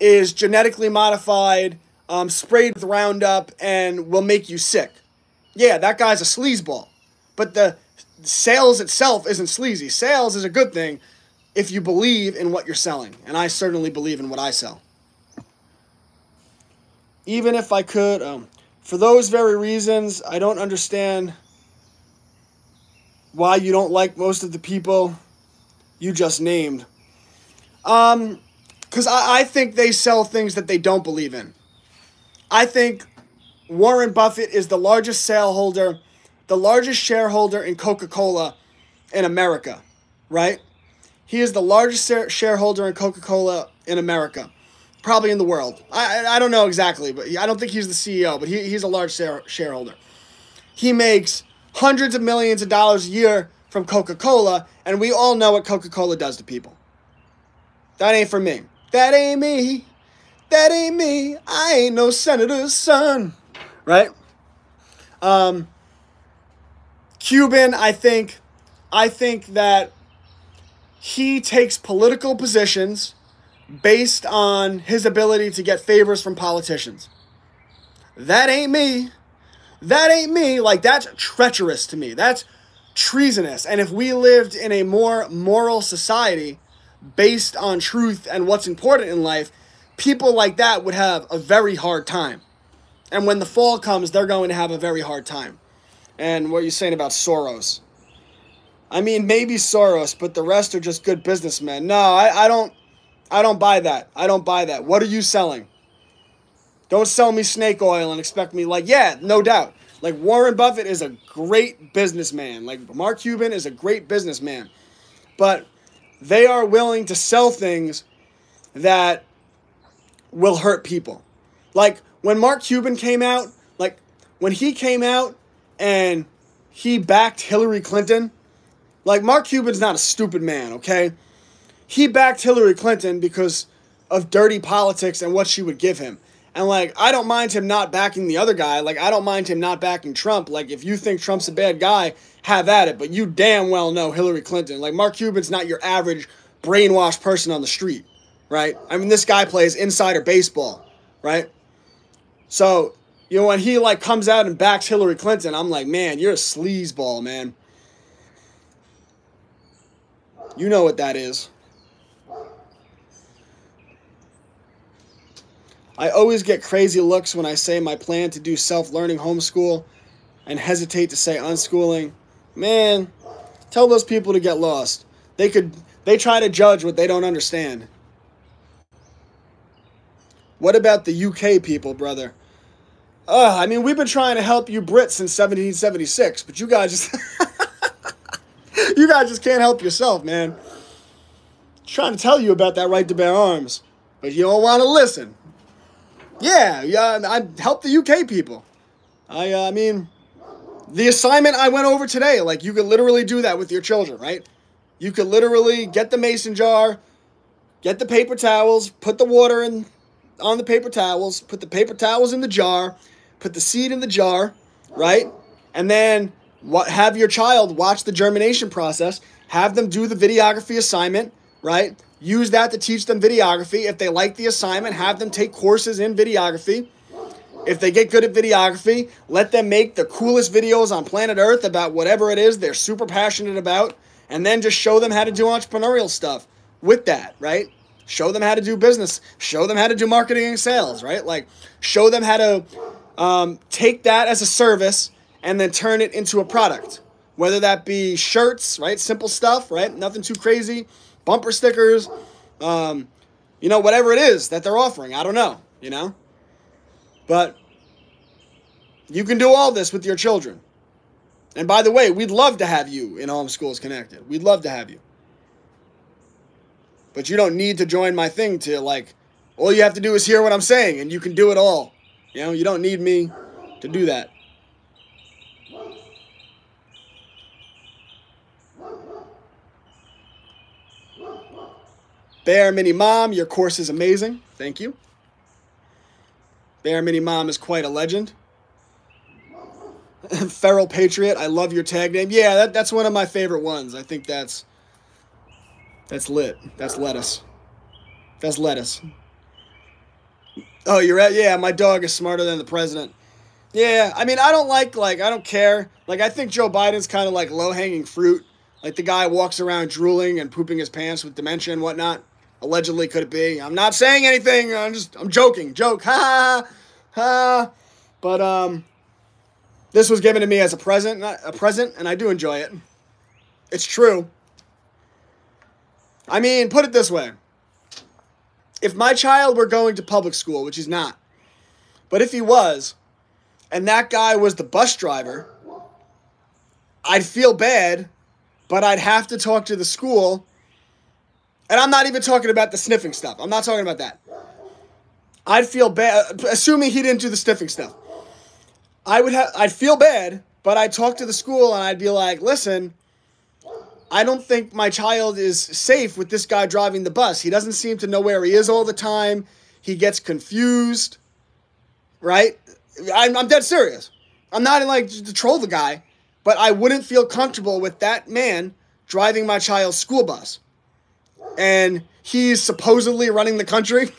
is genetically modified, um, sprayed with Roundup, and will make you sick. Yeah, that guy's a sleazeball. But the sales itself isn't sleazy. Sales is a good thing if you believe in what you're selling. And I certainly believe in what I sell. Even if I could, um, for those very reasons, I don't understand why you don't like most of the people you just named. Um, because I, I think they sell things that they don't believe in. I think Warren Buffett is the largest shareholder, the largest shareholder in Coca Cola in America, right? He is the largest shareholder in Coca Cola in America, probably in the world. I, I don't know exactly, but I don't think he's the CEO, but he, he's a large shareholder. He makes hundreds of millions of dollars a year from Coca Cola, and we all know what Coca Cola does to people. That ain't for me. That ain't me. That ain't me. I ain't no senator's son. Right? Um, Cuban, I think, I think that he takes political positions based on his ability to get favors from politicians. That ain't me. That ain't me. Like, that's treacherous to me. That's treasonous. And if we lived in a more moral society based on truth and what's important in life, people like that would have a very hard time. And when the fall comes, they're going to have a very hard time. And what are you saying about Soros? I mean, maybe Soros, but the rest are just good businessmen. No, I, I don't I don't buy that. I don't buy that. What are you selling? Don't sell me snake oil and expect me like, yeah, no doubt. Like Warren Buffett is a great businessman. Like Mark Cuban is a great businessman. But they are willing to sell things that will hurt people. Like when Mark Cuban came out, like when he came out and he backed Hillary Clinton, like Mark Cuban's not a stupid man, okay? He backed Hillary Clinton because of dirty politics and what she would give him. And like, I don't mind him not backing the other guy. Like, I don't mind him not backing Trump. Like, if you think Trump's a bad guy, have at it. But you damn well know Hillary Clinton. Like, Mark Cuban's not your average brainwashed person on the street, right? I mean, this guy plays insider baseball, right? So, you know, when he like comes out and backs Hillary Clinton, I'm like, man, you're a sleazeball, man. You know what that is. I always get crazy looks when I say my plan to do self learning homeschool and hesitate to say unschooling. Man, tell those people to get lost. They could they try to judge what they don't understand. What about the UK people, brother? Uh, I mean, we've been trying to help you Brits since 1776, but you guys just you guys just can't help yourself, man. trying to tell you about that right to bear arms, but you don't want to listen. Yeah, yeah, I help the UK people. I, uh, I mean, the assignment I went over today, like you could literally do that with your children, right? You could literally get the mason jar, get the paper towels, put the water in on the paper towels, put the paper towels in the jar, put the seed in the jar, right? And then have your child watch the germination process, have them do the videography assignment, right? Use that to teach them videography. If they like the assignment, have them take courses in videography. If they get good at videography, let them make the coolest videos on planet Earth about whatever it is they're super passionate about, and then just show them how to do entrepreneurial stuff with that, right? Show them how to do business. Show them how to do marketing and sales, right? Like, show them how to um, take that as a service and then turn it into a product. Whether that be shirts, right? Simple stuff, right? Nothing too crazy bumper stickers, um, you know, whatever it is that they're offering. I don't know, you know? But you can do all this with your children. And by the way, we'd love to have you in Homeschools Connected. We'd love to have you. But you don't need to join my thing to like, all you have to do is hear what I'm saying and you can do it all. You know, you don't need me to do that. Bear Mini Mom, your course is amazing. Thank you. Bear Mini Mom is quite a legend. Feral Patriot, I love your tag name. Yeah, that, that's one of my favorite ones. I think that's that's lit. That's lettuce. That's lettuce. Oh, you're right. Yeah, my dog is smarter than the president. Yeah, I mean, I don't like like I don't care. Like I think Joe Biden's kind of like low hanging fruit. Like the guy walks around drooling and pooping his pants with dementia and whatnot. Allegedly, could it be? I'm not saying anything. I'm just I'm joking. Joke. Ha ha. But um, this was given to me as a present. A present, and I do enjoy it. It's true. I mean, put it this way. If my child were going to public school, which he's not, but if he was, and that guy was the bus driver, I'd feel bad, but I'd have to talk to the school and I'm not even talking about the sniffing stuff. I'm not talking about that. I'd feel bad, assuming he didn't do the sniffing stuff. I would have, I'd feel bad, but I'd talk to the school and I'd be like, listen, I don't think my child is safe with this guy driving the bus. He doesn't seem to know where he is all the time. He gets confused, right? I'm, I'm dead serious. I'm not in like to troll the guy, but I wouldn't feel comfortable with that man driving my child's school bus. And he's supposedly running the country.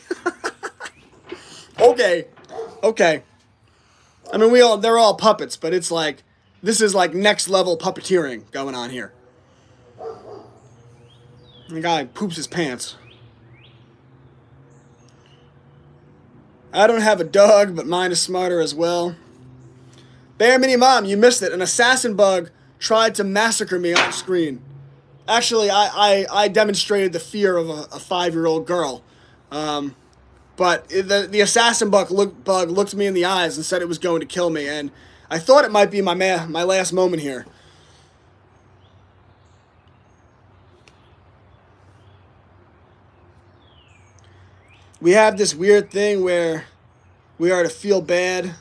okay. Okay. I mean, we all they're all puppets, but it's like this is like next level puppeteering going on here. The guy poops his pants. I don't have a dog, but mine is smarter as well. Bear Mini Mom, you missed it. An assassin bug tried to massacre me on screen. Actually, I, I, I demonstrated the fear of a, a five-year-old girl. Um, but the, the assassin bug, look, bug looked me in the eyes and said it was going to kill me. And I thought it might be my, ma- my last moment here. we have this weird thing where we are to feel bad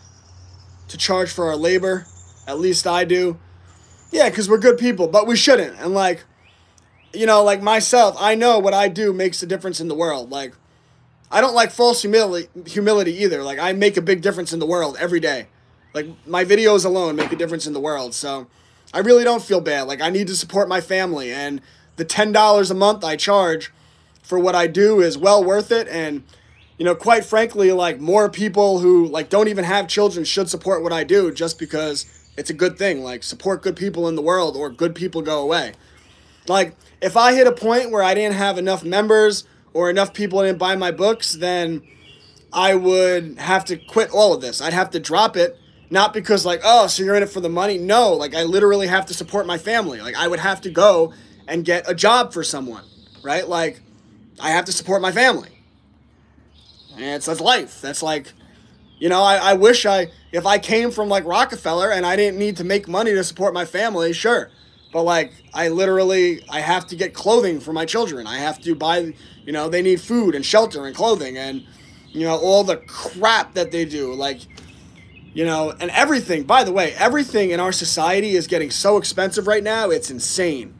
to charge for our labor. At least I do. Yeah, because we're good people, but we shouldn't. And like, you know, like myself, I know what I do makes a difference in the world. Like, I don't like false humility, humility either. Like, I make a big difference in the world every day. Like, my videos alone make a difference in the world. So, I really don't feel bad. Like, I need to support my family. And the $10 a month I charge for what I do is well worth it. And, you know, quite frankly, like more people who like don't even have children should support what I do just because it's a good thing. Like support good people in the world or good people go away. Like if I hit a point where I didn't have enough members or enough people didn't buy my books, then I would have to quit all of this. I'd have to drop it not because like oh so you're in it for the money. No like i literally have to support my family. Like i would have to go and get a job for someone right? Like i have to support my family. And it's that's life. That's like you know I, I wish i if i came from like rockefeller and i didn't need to make money to support my family sure but like i literally i have to get clothing for my children i have to buy you know they need food and shelter and clothing and you know all the crap that they do like you know, and everything, by the way, everything in our society is getting so expensive right now, it's insane.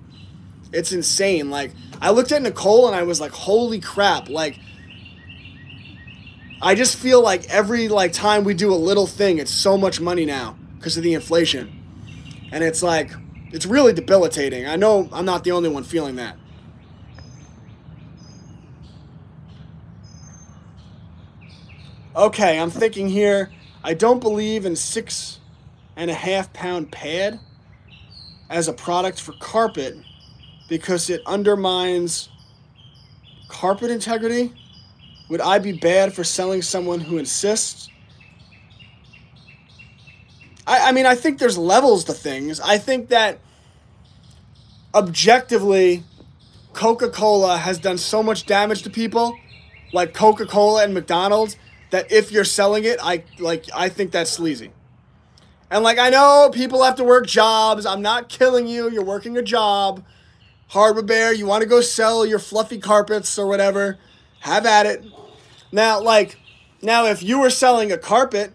It's insane. Like, I looked at Nicole and I was like, holy crap. Like, I just feel like every like time we do a little thing, it's so much money now because of the inflation. And it's like, it's really debilitating. I know I'm not the only one feeling that. Okay, I'm thinking here I don't believe in six and a half pound pad as a product for carpet because it undermines carpet integrity. Would I be bad for selling someone who insists? I, I mean, I think there's levels to things. I think that objectively, Coca Cola has done so much damage to people, like Coca Cola and McDonald's that if you're selling it, I like I think that's sleazy. And like I know people have to work jobs. I'm not killing you. You're working a job. Hardwood Bear, you want to go sell your fluffy carpets or whatever, have at it. Now, like, now if you were selling a carpet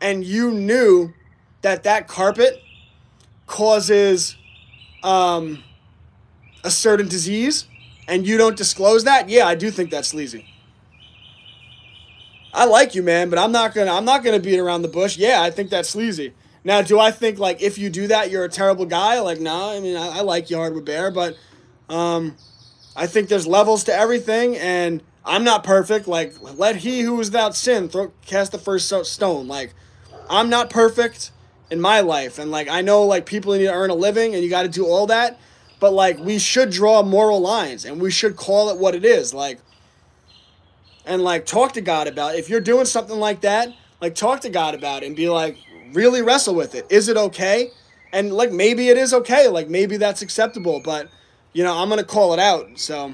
and you knew that that carpet causes um, a certain disease and you don't disclose that, yeah, I do think that's sleazy. I like you, man, but I'm not gonna I'm not gonna beat around the bush. Yeah, I think that's sleazy. Now, do I think like if you do that, you're a terrible guy? Like, no, I mean I, I, like you, Hardwood Bear, but um, I think there's levels to everything, and I'm not perfect. Like, let he who is without sin throw cast the first stone. Like, I'm not perfect in my life, and like I know like people need to earn a living, and you got to do all that. But like we should draw moral lines, and we should call it what it is. Like and like talk to God about it. If you're doing something like that, like talk to God about it and be like, really wrestle with it. Is it okay? And like maybe it is okay. Like maybe that's acceptable, but you know, I'm gonna call it out. So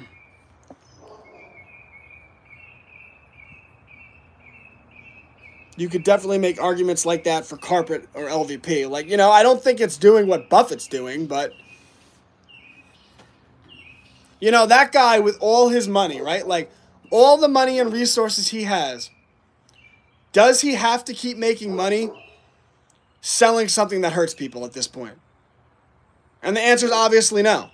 you could definitely make arguments like that for carpet or LVP. Like, you know, I don't think it's doing what Buffett's doing, but you know, that guy with all his money, right? Like all the money and resources he has, does he have to keep making money selling something that hurts people at this point? And the answer is obviously no.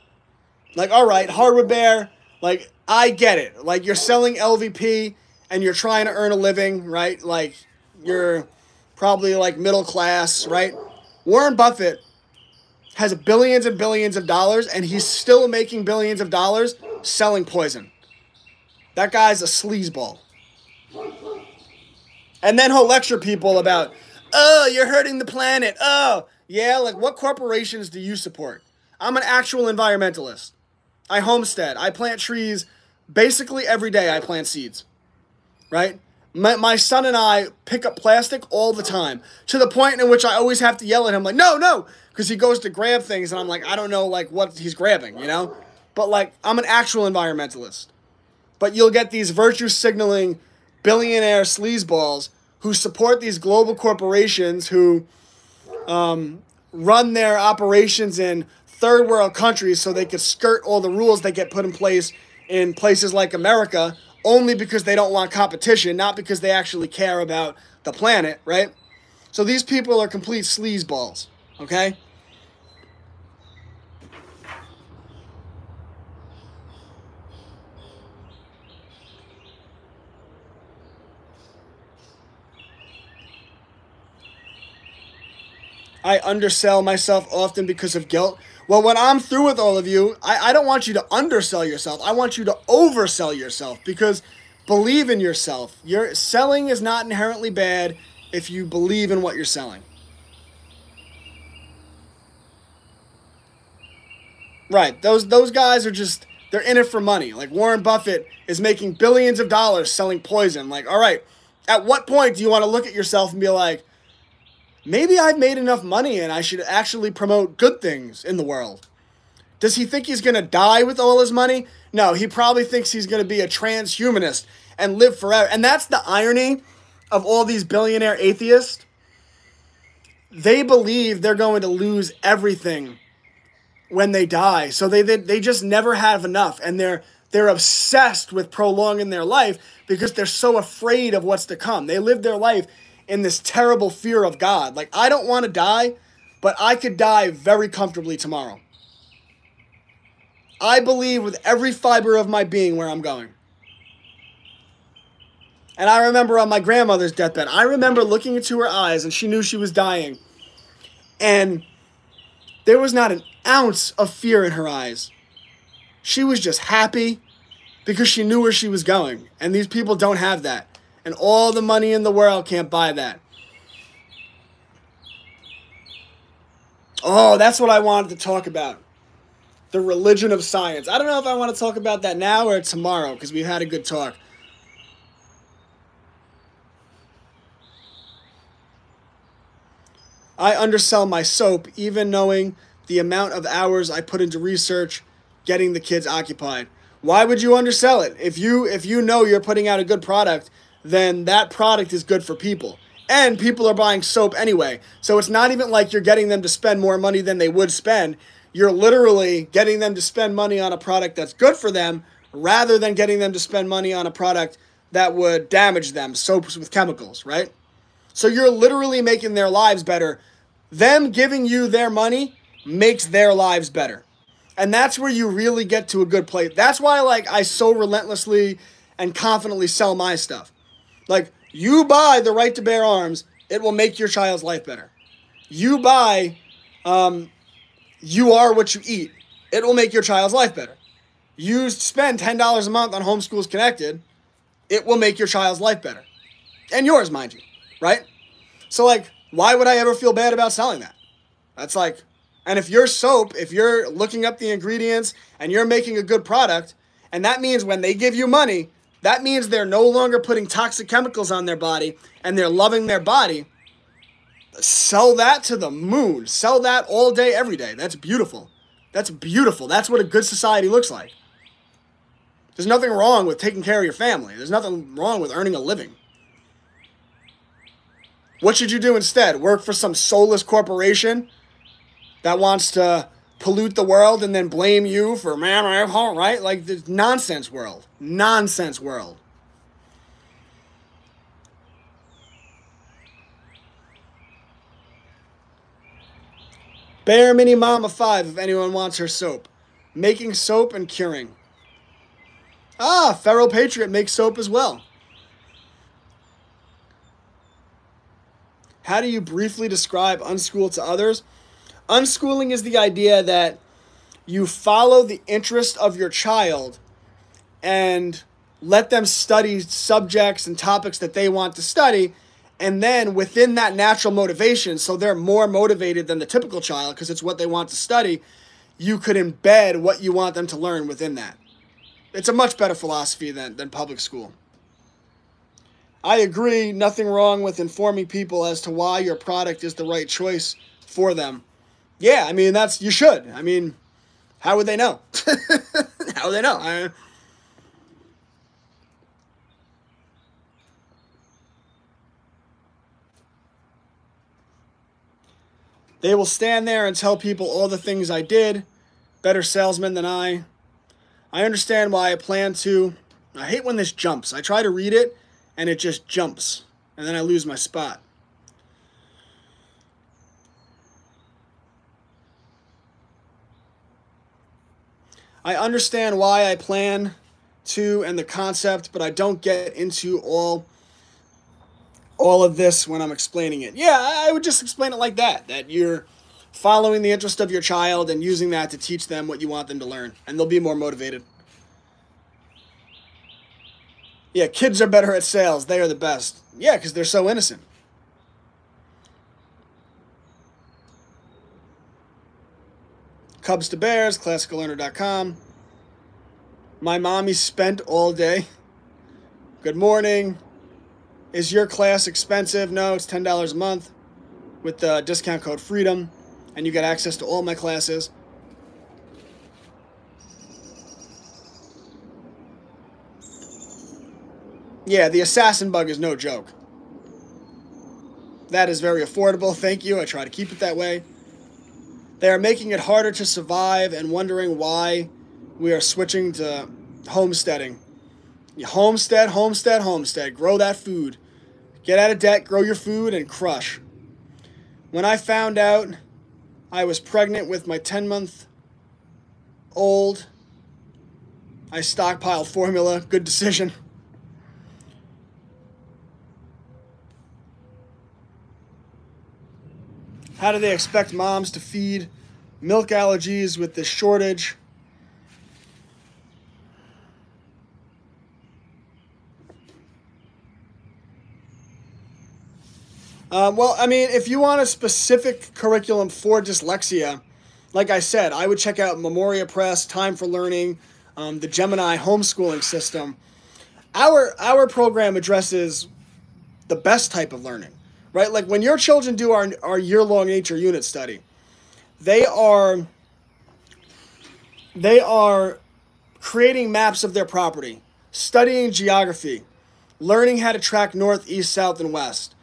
Like, all right, Hardwood Bear, like, I get it. Like, you're selling LVP and you're trying to earn a living, right? Like, you're probably like middle class, right? Warren Buffett has billions and billions of dollars, and he's still making billions of dollars selling poison. That guy's a sleazeball. And then he'll lecture people about, oh, you're hurting the planet. Oh, yeah, like what corporations do you support? I'm an actual environmentalist. I homestead. I plant trees basically every day. I plant seeds, right? My, my son and I pick up plastic all the time to the point in which I always have to yell at him, like, no, no, because he goes to grab things and I'm like, I don't know, like, what he's grabbing, you know? But, like, I'm an actual environmentalist. But you'll get these virtue signaling billionaire sleazeballs who support these global corporations who um, run their operations in third world countries so they could skirt all the rules that get put in place in places like America only because they don't want competition, not because they actually care about the planet, right? So these people are complete sleazeballs, okay? I undersell myself often because of guilt. Well, when I'm through with all of you, I, I don't want you to undersell yourself. I want you to oversell yourself because believe in yourself. Your selling is not inherently bad if you believe in what you're selling. Right. Those those guys are just they're in it for money. Like Warren Buffett is making billions of dollars selling poison. Like, all right, at what point do you want to look at yourself and be like, maybe I've made enough money and I should actually promote good things in the world. Does he think he's going to die with all his money? No, he probably thinks he's going to be a transhumanist and live forever. And that's the irony of all these billionaire atheists. They believe they're going to lose everything when they die. So they, they, they just never have enough. And they're, they're obsessed with prolonging their life because they're so afraid of what's to come. They live their life in this terrible fear of God. Like, I don't want to die, but I could die very comfortably tomorrow. I believe with every fiber of my being where I'm going. And I remember on my grandmother's deathbed, I remember looking into her eyes and she knew she was dying. And there was not an ounce of fear in her eyes. She was just happy because she knew where she was going. And these people don't have that and all the money in the world can't buy that. Oh, that's what I wanted to talk about. The religion of science. I don't know if I want to talk about that now or tomorrow because we've had a good talk. I undersell my soap even knowing the amount of hours I put into research getting the kids occupied. Why would you undersell it? If you if you know you're putting out a good product then that product is good for people. And people are buying soap anyway. So it's not even like you're getting them to spend more money than they would spend. You're literally getting them to spend money on a product that's good for them rather than getting them to spend money on a product that would damage them, soaps with chemicals, right? So you're literally making their lives better. Them giving you their money makes their lives better. And that's where you really get to a good place. That's why like I so relentlessly and confidently sell my stuff. Like, you buy the right to bear arms, it will make your child's life better. You buy, um, you are what you eat, it will make your child's life better. You spend $10 a month on Homeschools Connected, it will make your child's life better. And yours, mind you, right? So, like, why would I ever feel bad about selling that? That's like, and if you're soap, if you're looking up the ingredients and you're making a good product, and that means when they give you money, that means they're no longer putting toxic chemicals on their body and they're loving their body. Sell that to the moon. Sell that all day, every day. That's beautiful. That's beautiful. That's what a good society looks like. There's nothing wrong with taking care of your family. There's nothing wrong with earning a living. What should you do instead? Work for some soulless corporation that wants to pollute the world and then blame you for man, right? Like this nonsense world. Nonsense world. Bear Mini Mama 5 if anyone wants her soap. Making soap and curing. Ah, Feral Patriot makes soap as well. How do you briefly describe unschool to others? Unschooling is the idea that you follow the interest of your child and let them study subjects and topics that they want to study. And then within that natural motivation, so they're more motivated than the typical child because it's what they want to study, you could embed what you want them to learn within that. It's a much better philosophy than, than public school. I agree, nothing wrong with informing people as to why your product is the right choice for them. Yeah, I mean, that's, you should. I mean, how would they know? how would they know? I, They will stand there and tell people all the things I did. Better salesman than I. I understand why I plan to. I hate when this jumps. I try to read it and it just jumps. And then I lose my spot. I understand why I plan to and the concept, but I don't get into all all of this when I'm explaining it. Yeah, I would just explain it like that, that you're following the interest of your child and using that to teach them what you want them to learn, and they'll be more motivated. Yeah, kids are better at sales. They are the best. Yeah, because they're so innocent. Cubs to Bears, classicallearner.com. My mommy spent all day. Good morning. Is your class expensive? No, it's $10 a month with the discount code FREEDOM, and you get access to all my classes. Yeah, the assassin bug is no joke. That is very affordable, thank you. I try to keep it that way. They are making it harder to survive and wondering why we are switching to homesteading. Homestead, homestead, homestead. Grow that food. Get out of debt, grow your food, and crush. When I found out I was pregnant with my 10 month old, I stockpiled formula. Good decision. How do they expect moms to feed milk allergies with this shortage? Um, well, I mean, if you want a specific curriculum for dyslexia, like I said, I would check out Memoria Press, Time for Learning, um, the Gemini homeschooling system. Our our program addresses the best type of learning, right? Like when your children do our, our year long nature unit study, they are they are creating maps of their property, studying geography, learning how to track north, east, south, and west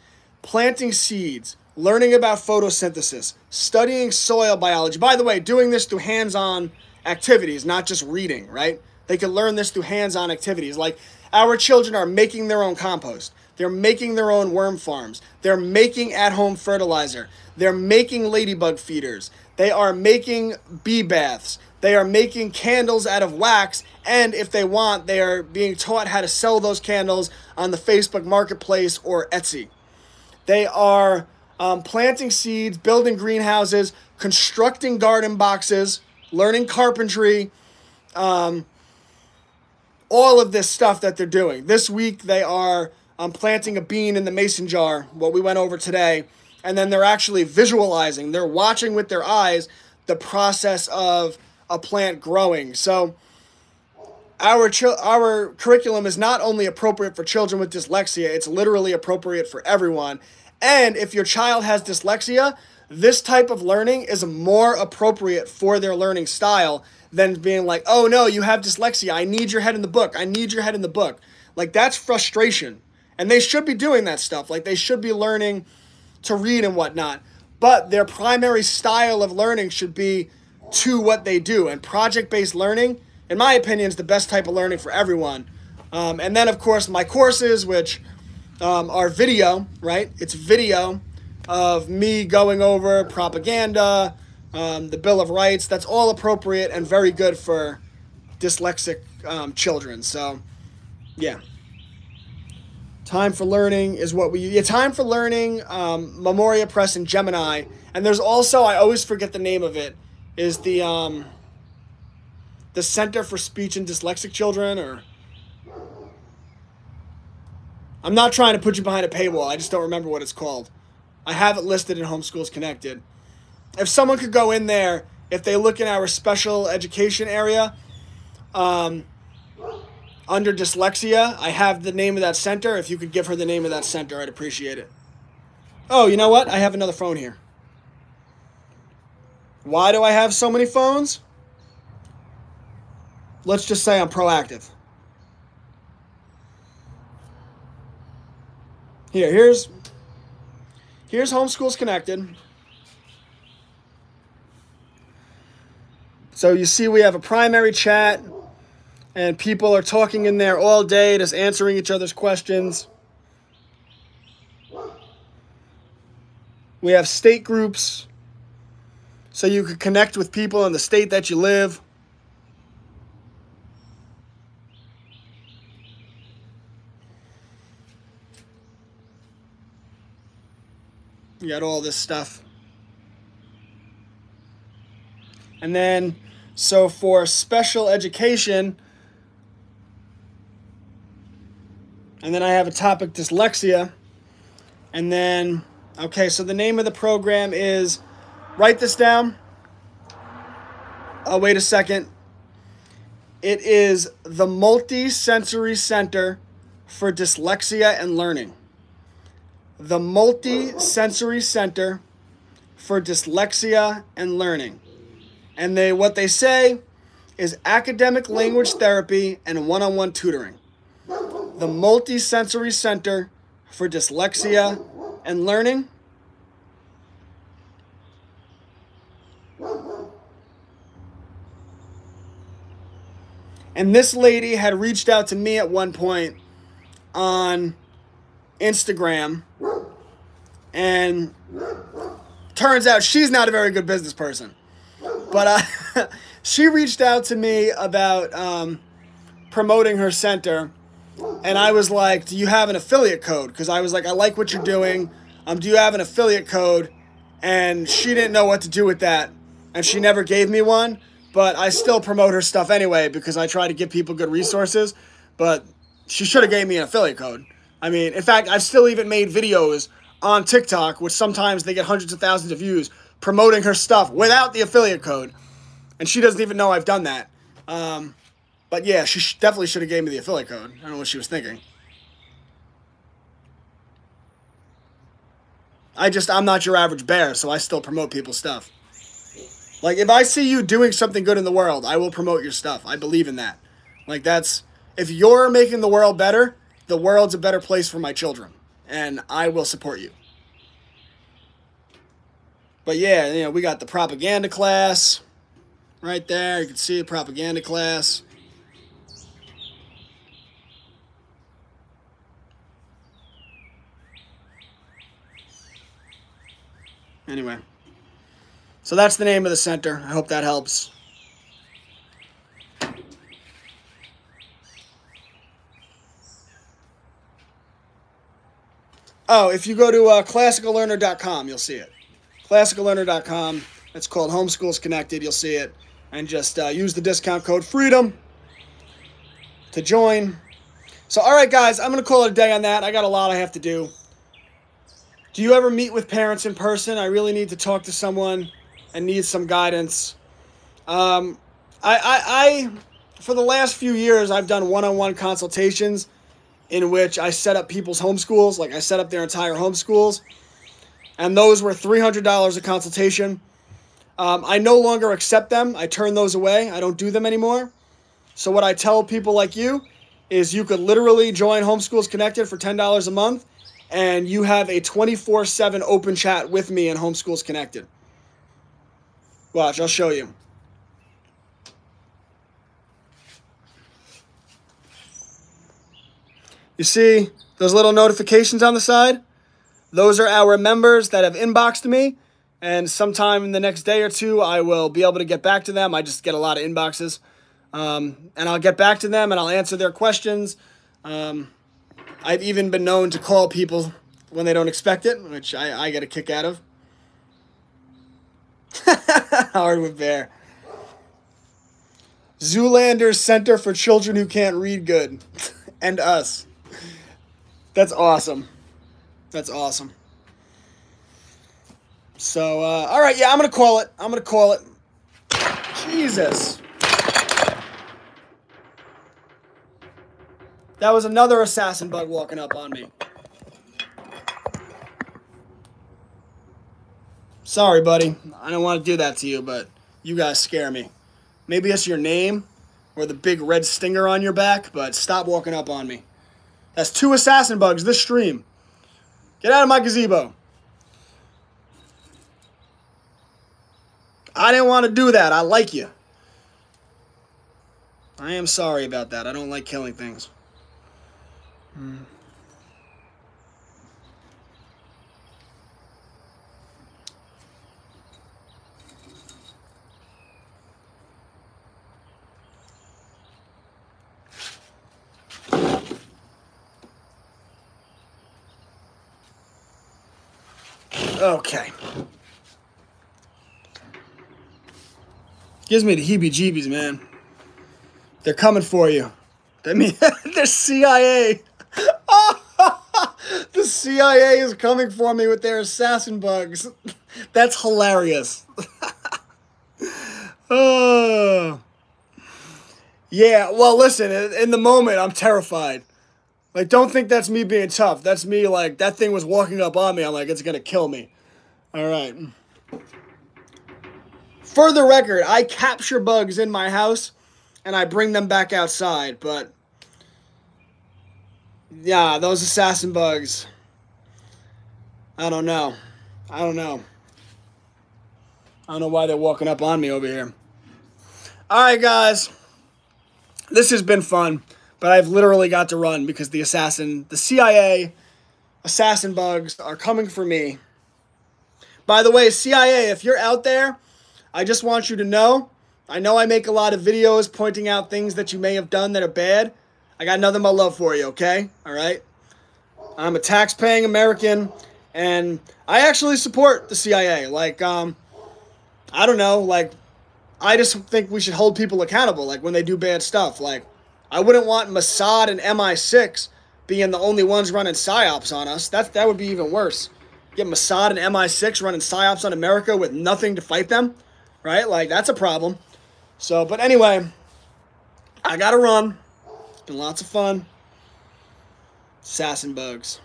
planting seeds, learning about photosynthesis, studying soil biology. By the way, doing this through hands on activities, not just reading, right? They can learn this through hands on activities. Like our children are making their own compost, they're making their own worm farms, they're making at home fertilizer, they're making ladybug feeders, they are making bee baths. They are making candles out of wax, and if they want, they are being taught how to sell those candles on the Facebook Marketplace or Etsy. They are um, planting seeds, building greenhouses, constructing garden boxes, learning carpentry, um, all of this stuff that they're doing. This week they are um, planting a bean in the mason jar, what we went over today, and then they're actually visualizing, they're watching with their eyes the process of a plant growing. So our our curriculum is not only appropriate for children with dyslexia, it's literally appropriate for everyone. And if your child has dyslexia, this type of learning is more appropriate for their learning style than being like, oh no, you have dyslexia. I need your head in the book. I need your head in the book. Like, that's frustration. And they should be doing that stuff. Like, they should be learning to read and whatnot. But their primary style of learning should be to what they do. And project based learning, in my opinion, is the best type of learning for everyone. Um, and then, of course, my courses, which um, our video, right? It's video of me going over propaganda, um, the Bill of Rights. That's all appropriate and very good for dyslexic um, children. So, yeah. Time for Learning is what we yeah, Time for Learning, um, Memoria Press and Gemini. And there's also I always forget the name of it, is the um, the Center for Speech and Dyslexic Children or I'm not trying to put you behind a paywall. I just don't remember what it's called. I have it listed in Homeschools Connected. If someone could go in there, if they look in our special education area, um, under dyslexia, I have the name of that center. If you could give her the name of that center, I'd appreciate it. Oh, you know what? I have another phone here. Why do I have so many phones? Let's just say I'm proactive. Here, here's here's Homeschools Connected. So you see we have a primary chat and people are talking in there all day, just answering each other's questions. We have state groups, so you can connect with people in the state that you live. You got all this stuff. And then, so for special education, And then I have a topic dyslexia. And then, okay, so the name of the program is, write this down. Oh, wait a second. It is the Multi-Sensory Center for Dyslexia and Learning. The Multi-Sensory Center for Dyslexia and Learning. And they what they say is academic language therapy and one-on-one -on -one tutoring the Multisensory Center for Dyslexia and Learning. And this lady had reached out to me at one point on Instagram. And turns out she's not a very good business person. But uh, she reached out to me about um, promoting her center and I was like, "Do you have an affiliate code?" Because I was like, "I like what you're doing. Um, do you have an affiliate code?" And she didn't know what to do with that, and she never gave me one. But I still promote her stuff anyway because I try to give people good resources. But she should have gave me an affiliate code. I mean, in fact, I've still even made videos on TikTok, which sometimes they get hundreds of thousands of views, promoting her stuff without the affiliate code, and she doesn't even know I've done that. Um, but yeah, she sh definitely should have gave me the affiliate code. I don't know what she was thinking. I just, I'm not your average bear, so I still promote people's stuff. Like, if I see you doing something good in the world, I will promote your stuff. I believe in that. Like, that's, if you're making the world better, the world's a better place for my children. And I will support you. But yeah, you know, we got the propaganda class right there. You can see the propaganda class. Anyway. So that's the name of the center. I hope that helps. Oh, if you go to uh, classicallearner.com, you'll see it. Classicallearner.com. It's called Homeschools Connected. You'll see it. And just uh, use the discount code FREEDOM to join. So, all right, guys, I'm going to call it a day on that. I got a lot I have to do. Do you ever meet with parents in person? I really need to talk to someone and need some guidance. Um, I, I, I, for the last few years, I've done one-on-one consultations in which I set up people's homeschools. Like I set up their entire homeschools. And those were $300 a consultation. Um, I no longer accept them. I turn those away. I don't do them anymore. So what I tell people like you is you could literally join Homeschools Connected for $10 a month and you have a 24 7 open chat with me in Homeschools Connected. Watch, I'll show you. You see those little notifications on the side? Those are our members that have inboxed me. And sometime in the next day or two, I will be able to get back to them. I just get a lot of inboxes. Um, and I'll get back to them and I'll answer their questions. Um, I've even been known to call people when they don't expect it, which I, I get a kick out of. Hardwood Bear. Zoolander Center for Children Who Can't Read Good. and us. That's awesome. That's awesome. So, uh, all right, yeah, I'm going to call it. I'm going to call it. Jesus. That was another assassin bug walking up on me. Sorry, buddy. I don't want to do that to you, but you guys scare me. Maybe it's your name or the big red stinger on your back, but stop walking up on me. That's two assassin bugs this stream. Get out of my gazebo. I didn't want to do that. I like you. I am sorry about that. I don't like killing things. Okay. Gives me the heebie-jeebies, man. They're coming for you. I mean, they're CIA. CIA is coming for me with their assassin bugs. That's hilarious. oh. Yeah, well, listen, in the moment, I'm terrified. Like, don't think that's me being tough. That's me, like, that thing was walking up on me. I'm like, it's going to kill me. All right. For the record, I capture bugs in my house and I bring them back outside, but yeah, those assassin bugs. I don't know. I don't know. I don't know why they're walking up on me over here. All right, guys. This has been fun, but I've literally got to run because the assassin, the CIA assassin bugs are coming for me. By the way, CIA, if you're out there, I just want you to know, I know I make a lot of videos pointing out things that you may have done that are bad. I got nothing but love for you, okay? All right? I'm a tax-paying American, and I actually support the CIA. Like, um, I don't know, like, I just think we should hold people accountable, like, when they do bad stuff. Like, I wouldn't want Mossad and MI6 being the only ones running PSYOPs on us. That, that would be even worse. Get Mossad and MI6 running PSYOPs on America with nothing to fight them, right? Like, that's a problem. So, but anyway, I gotta run. It's Been lots of fun. Assassin bugs.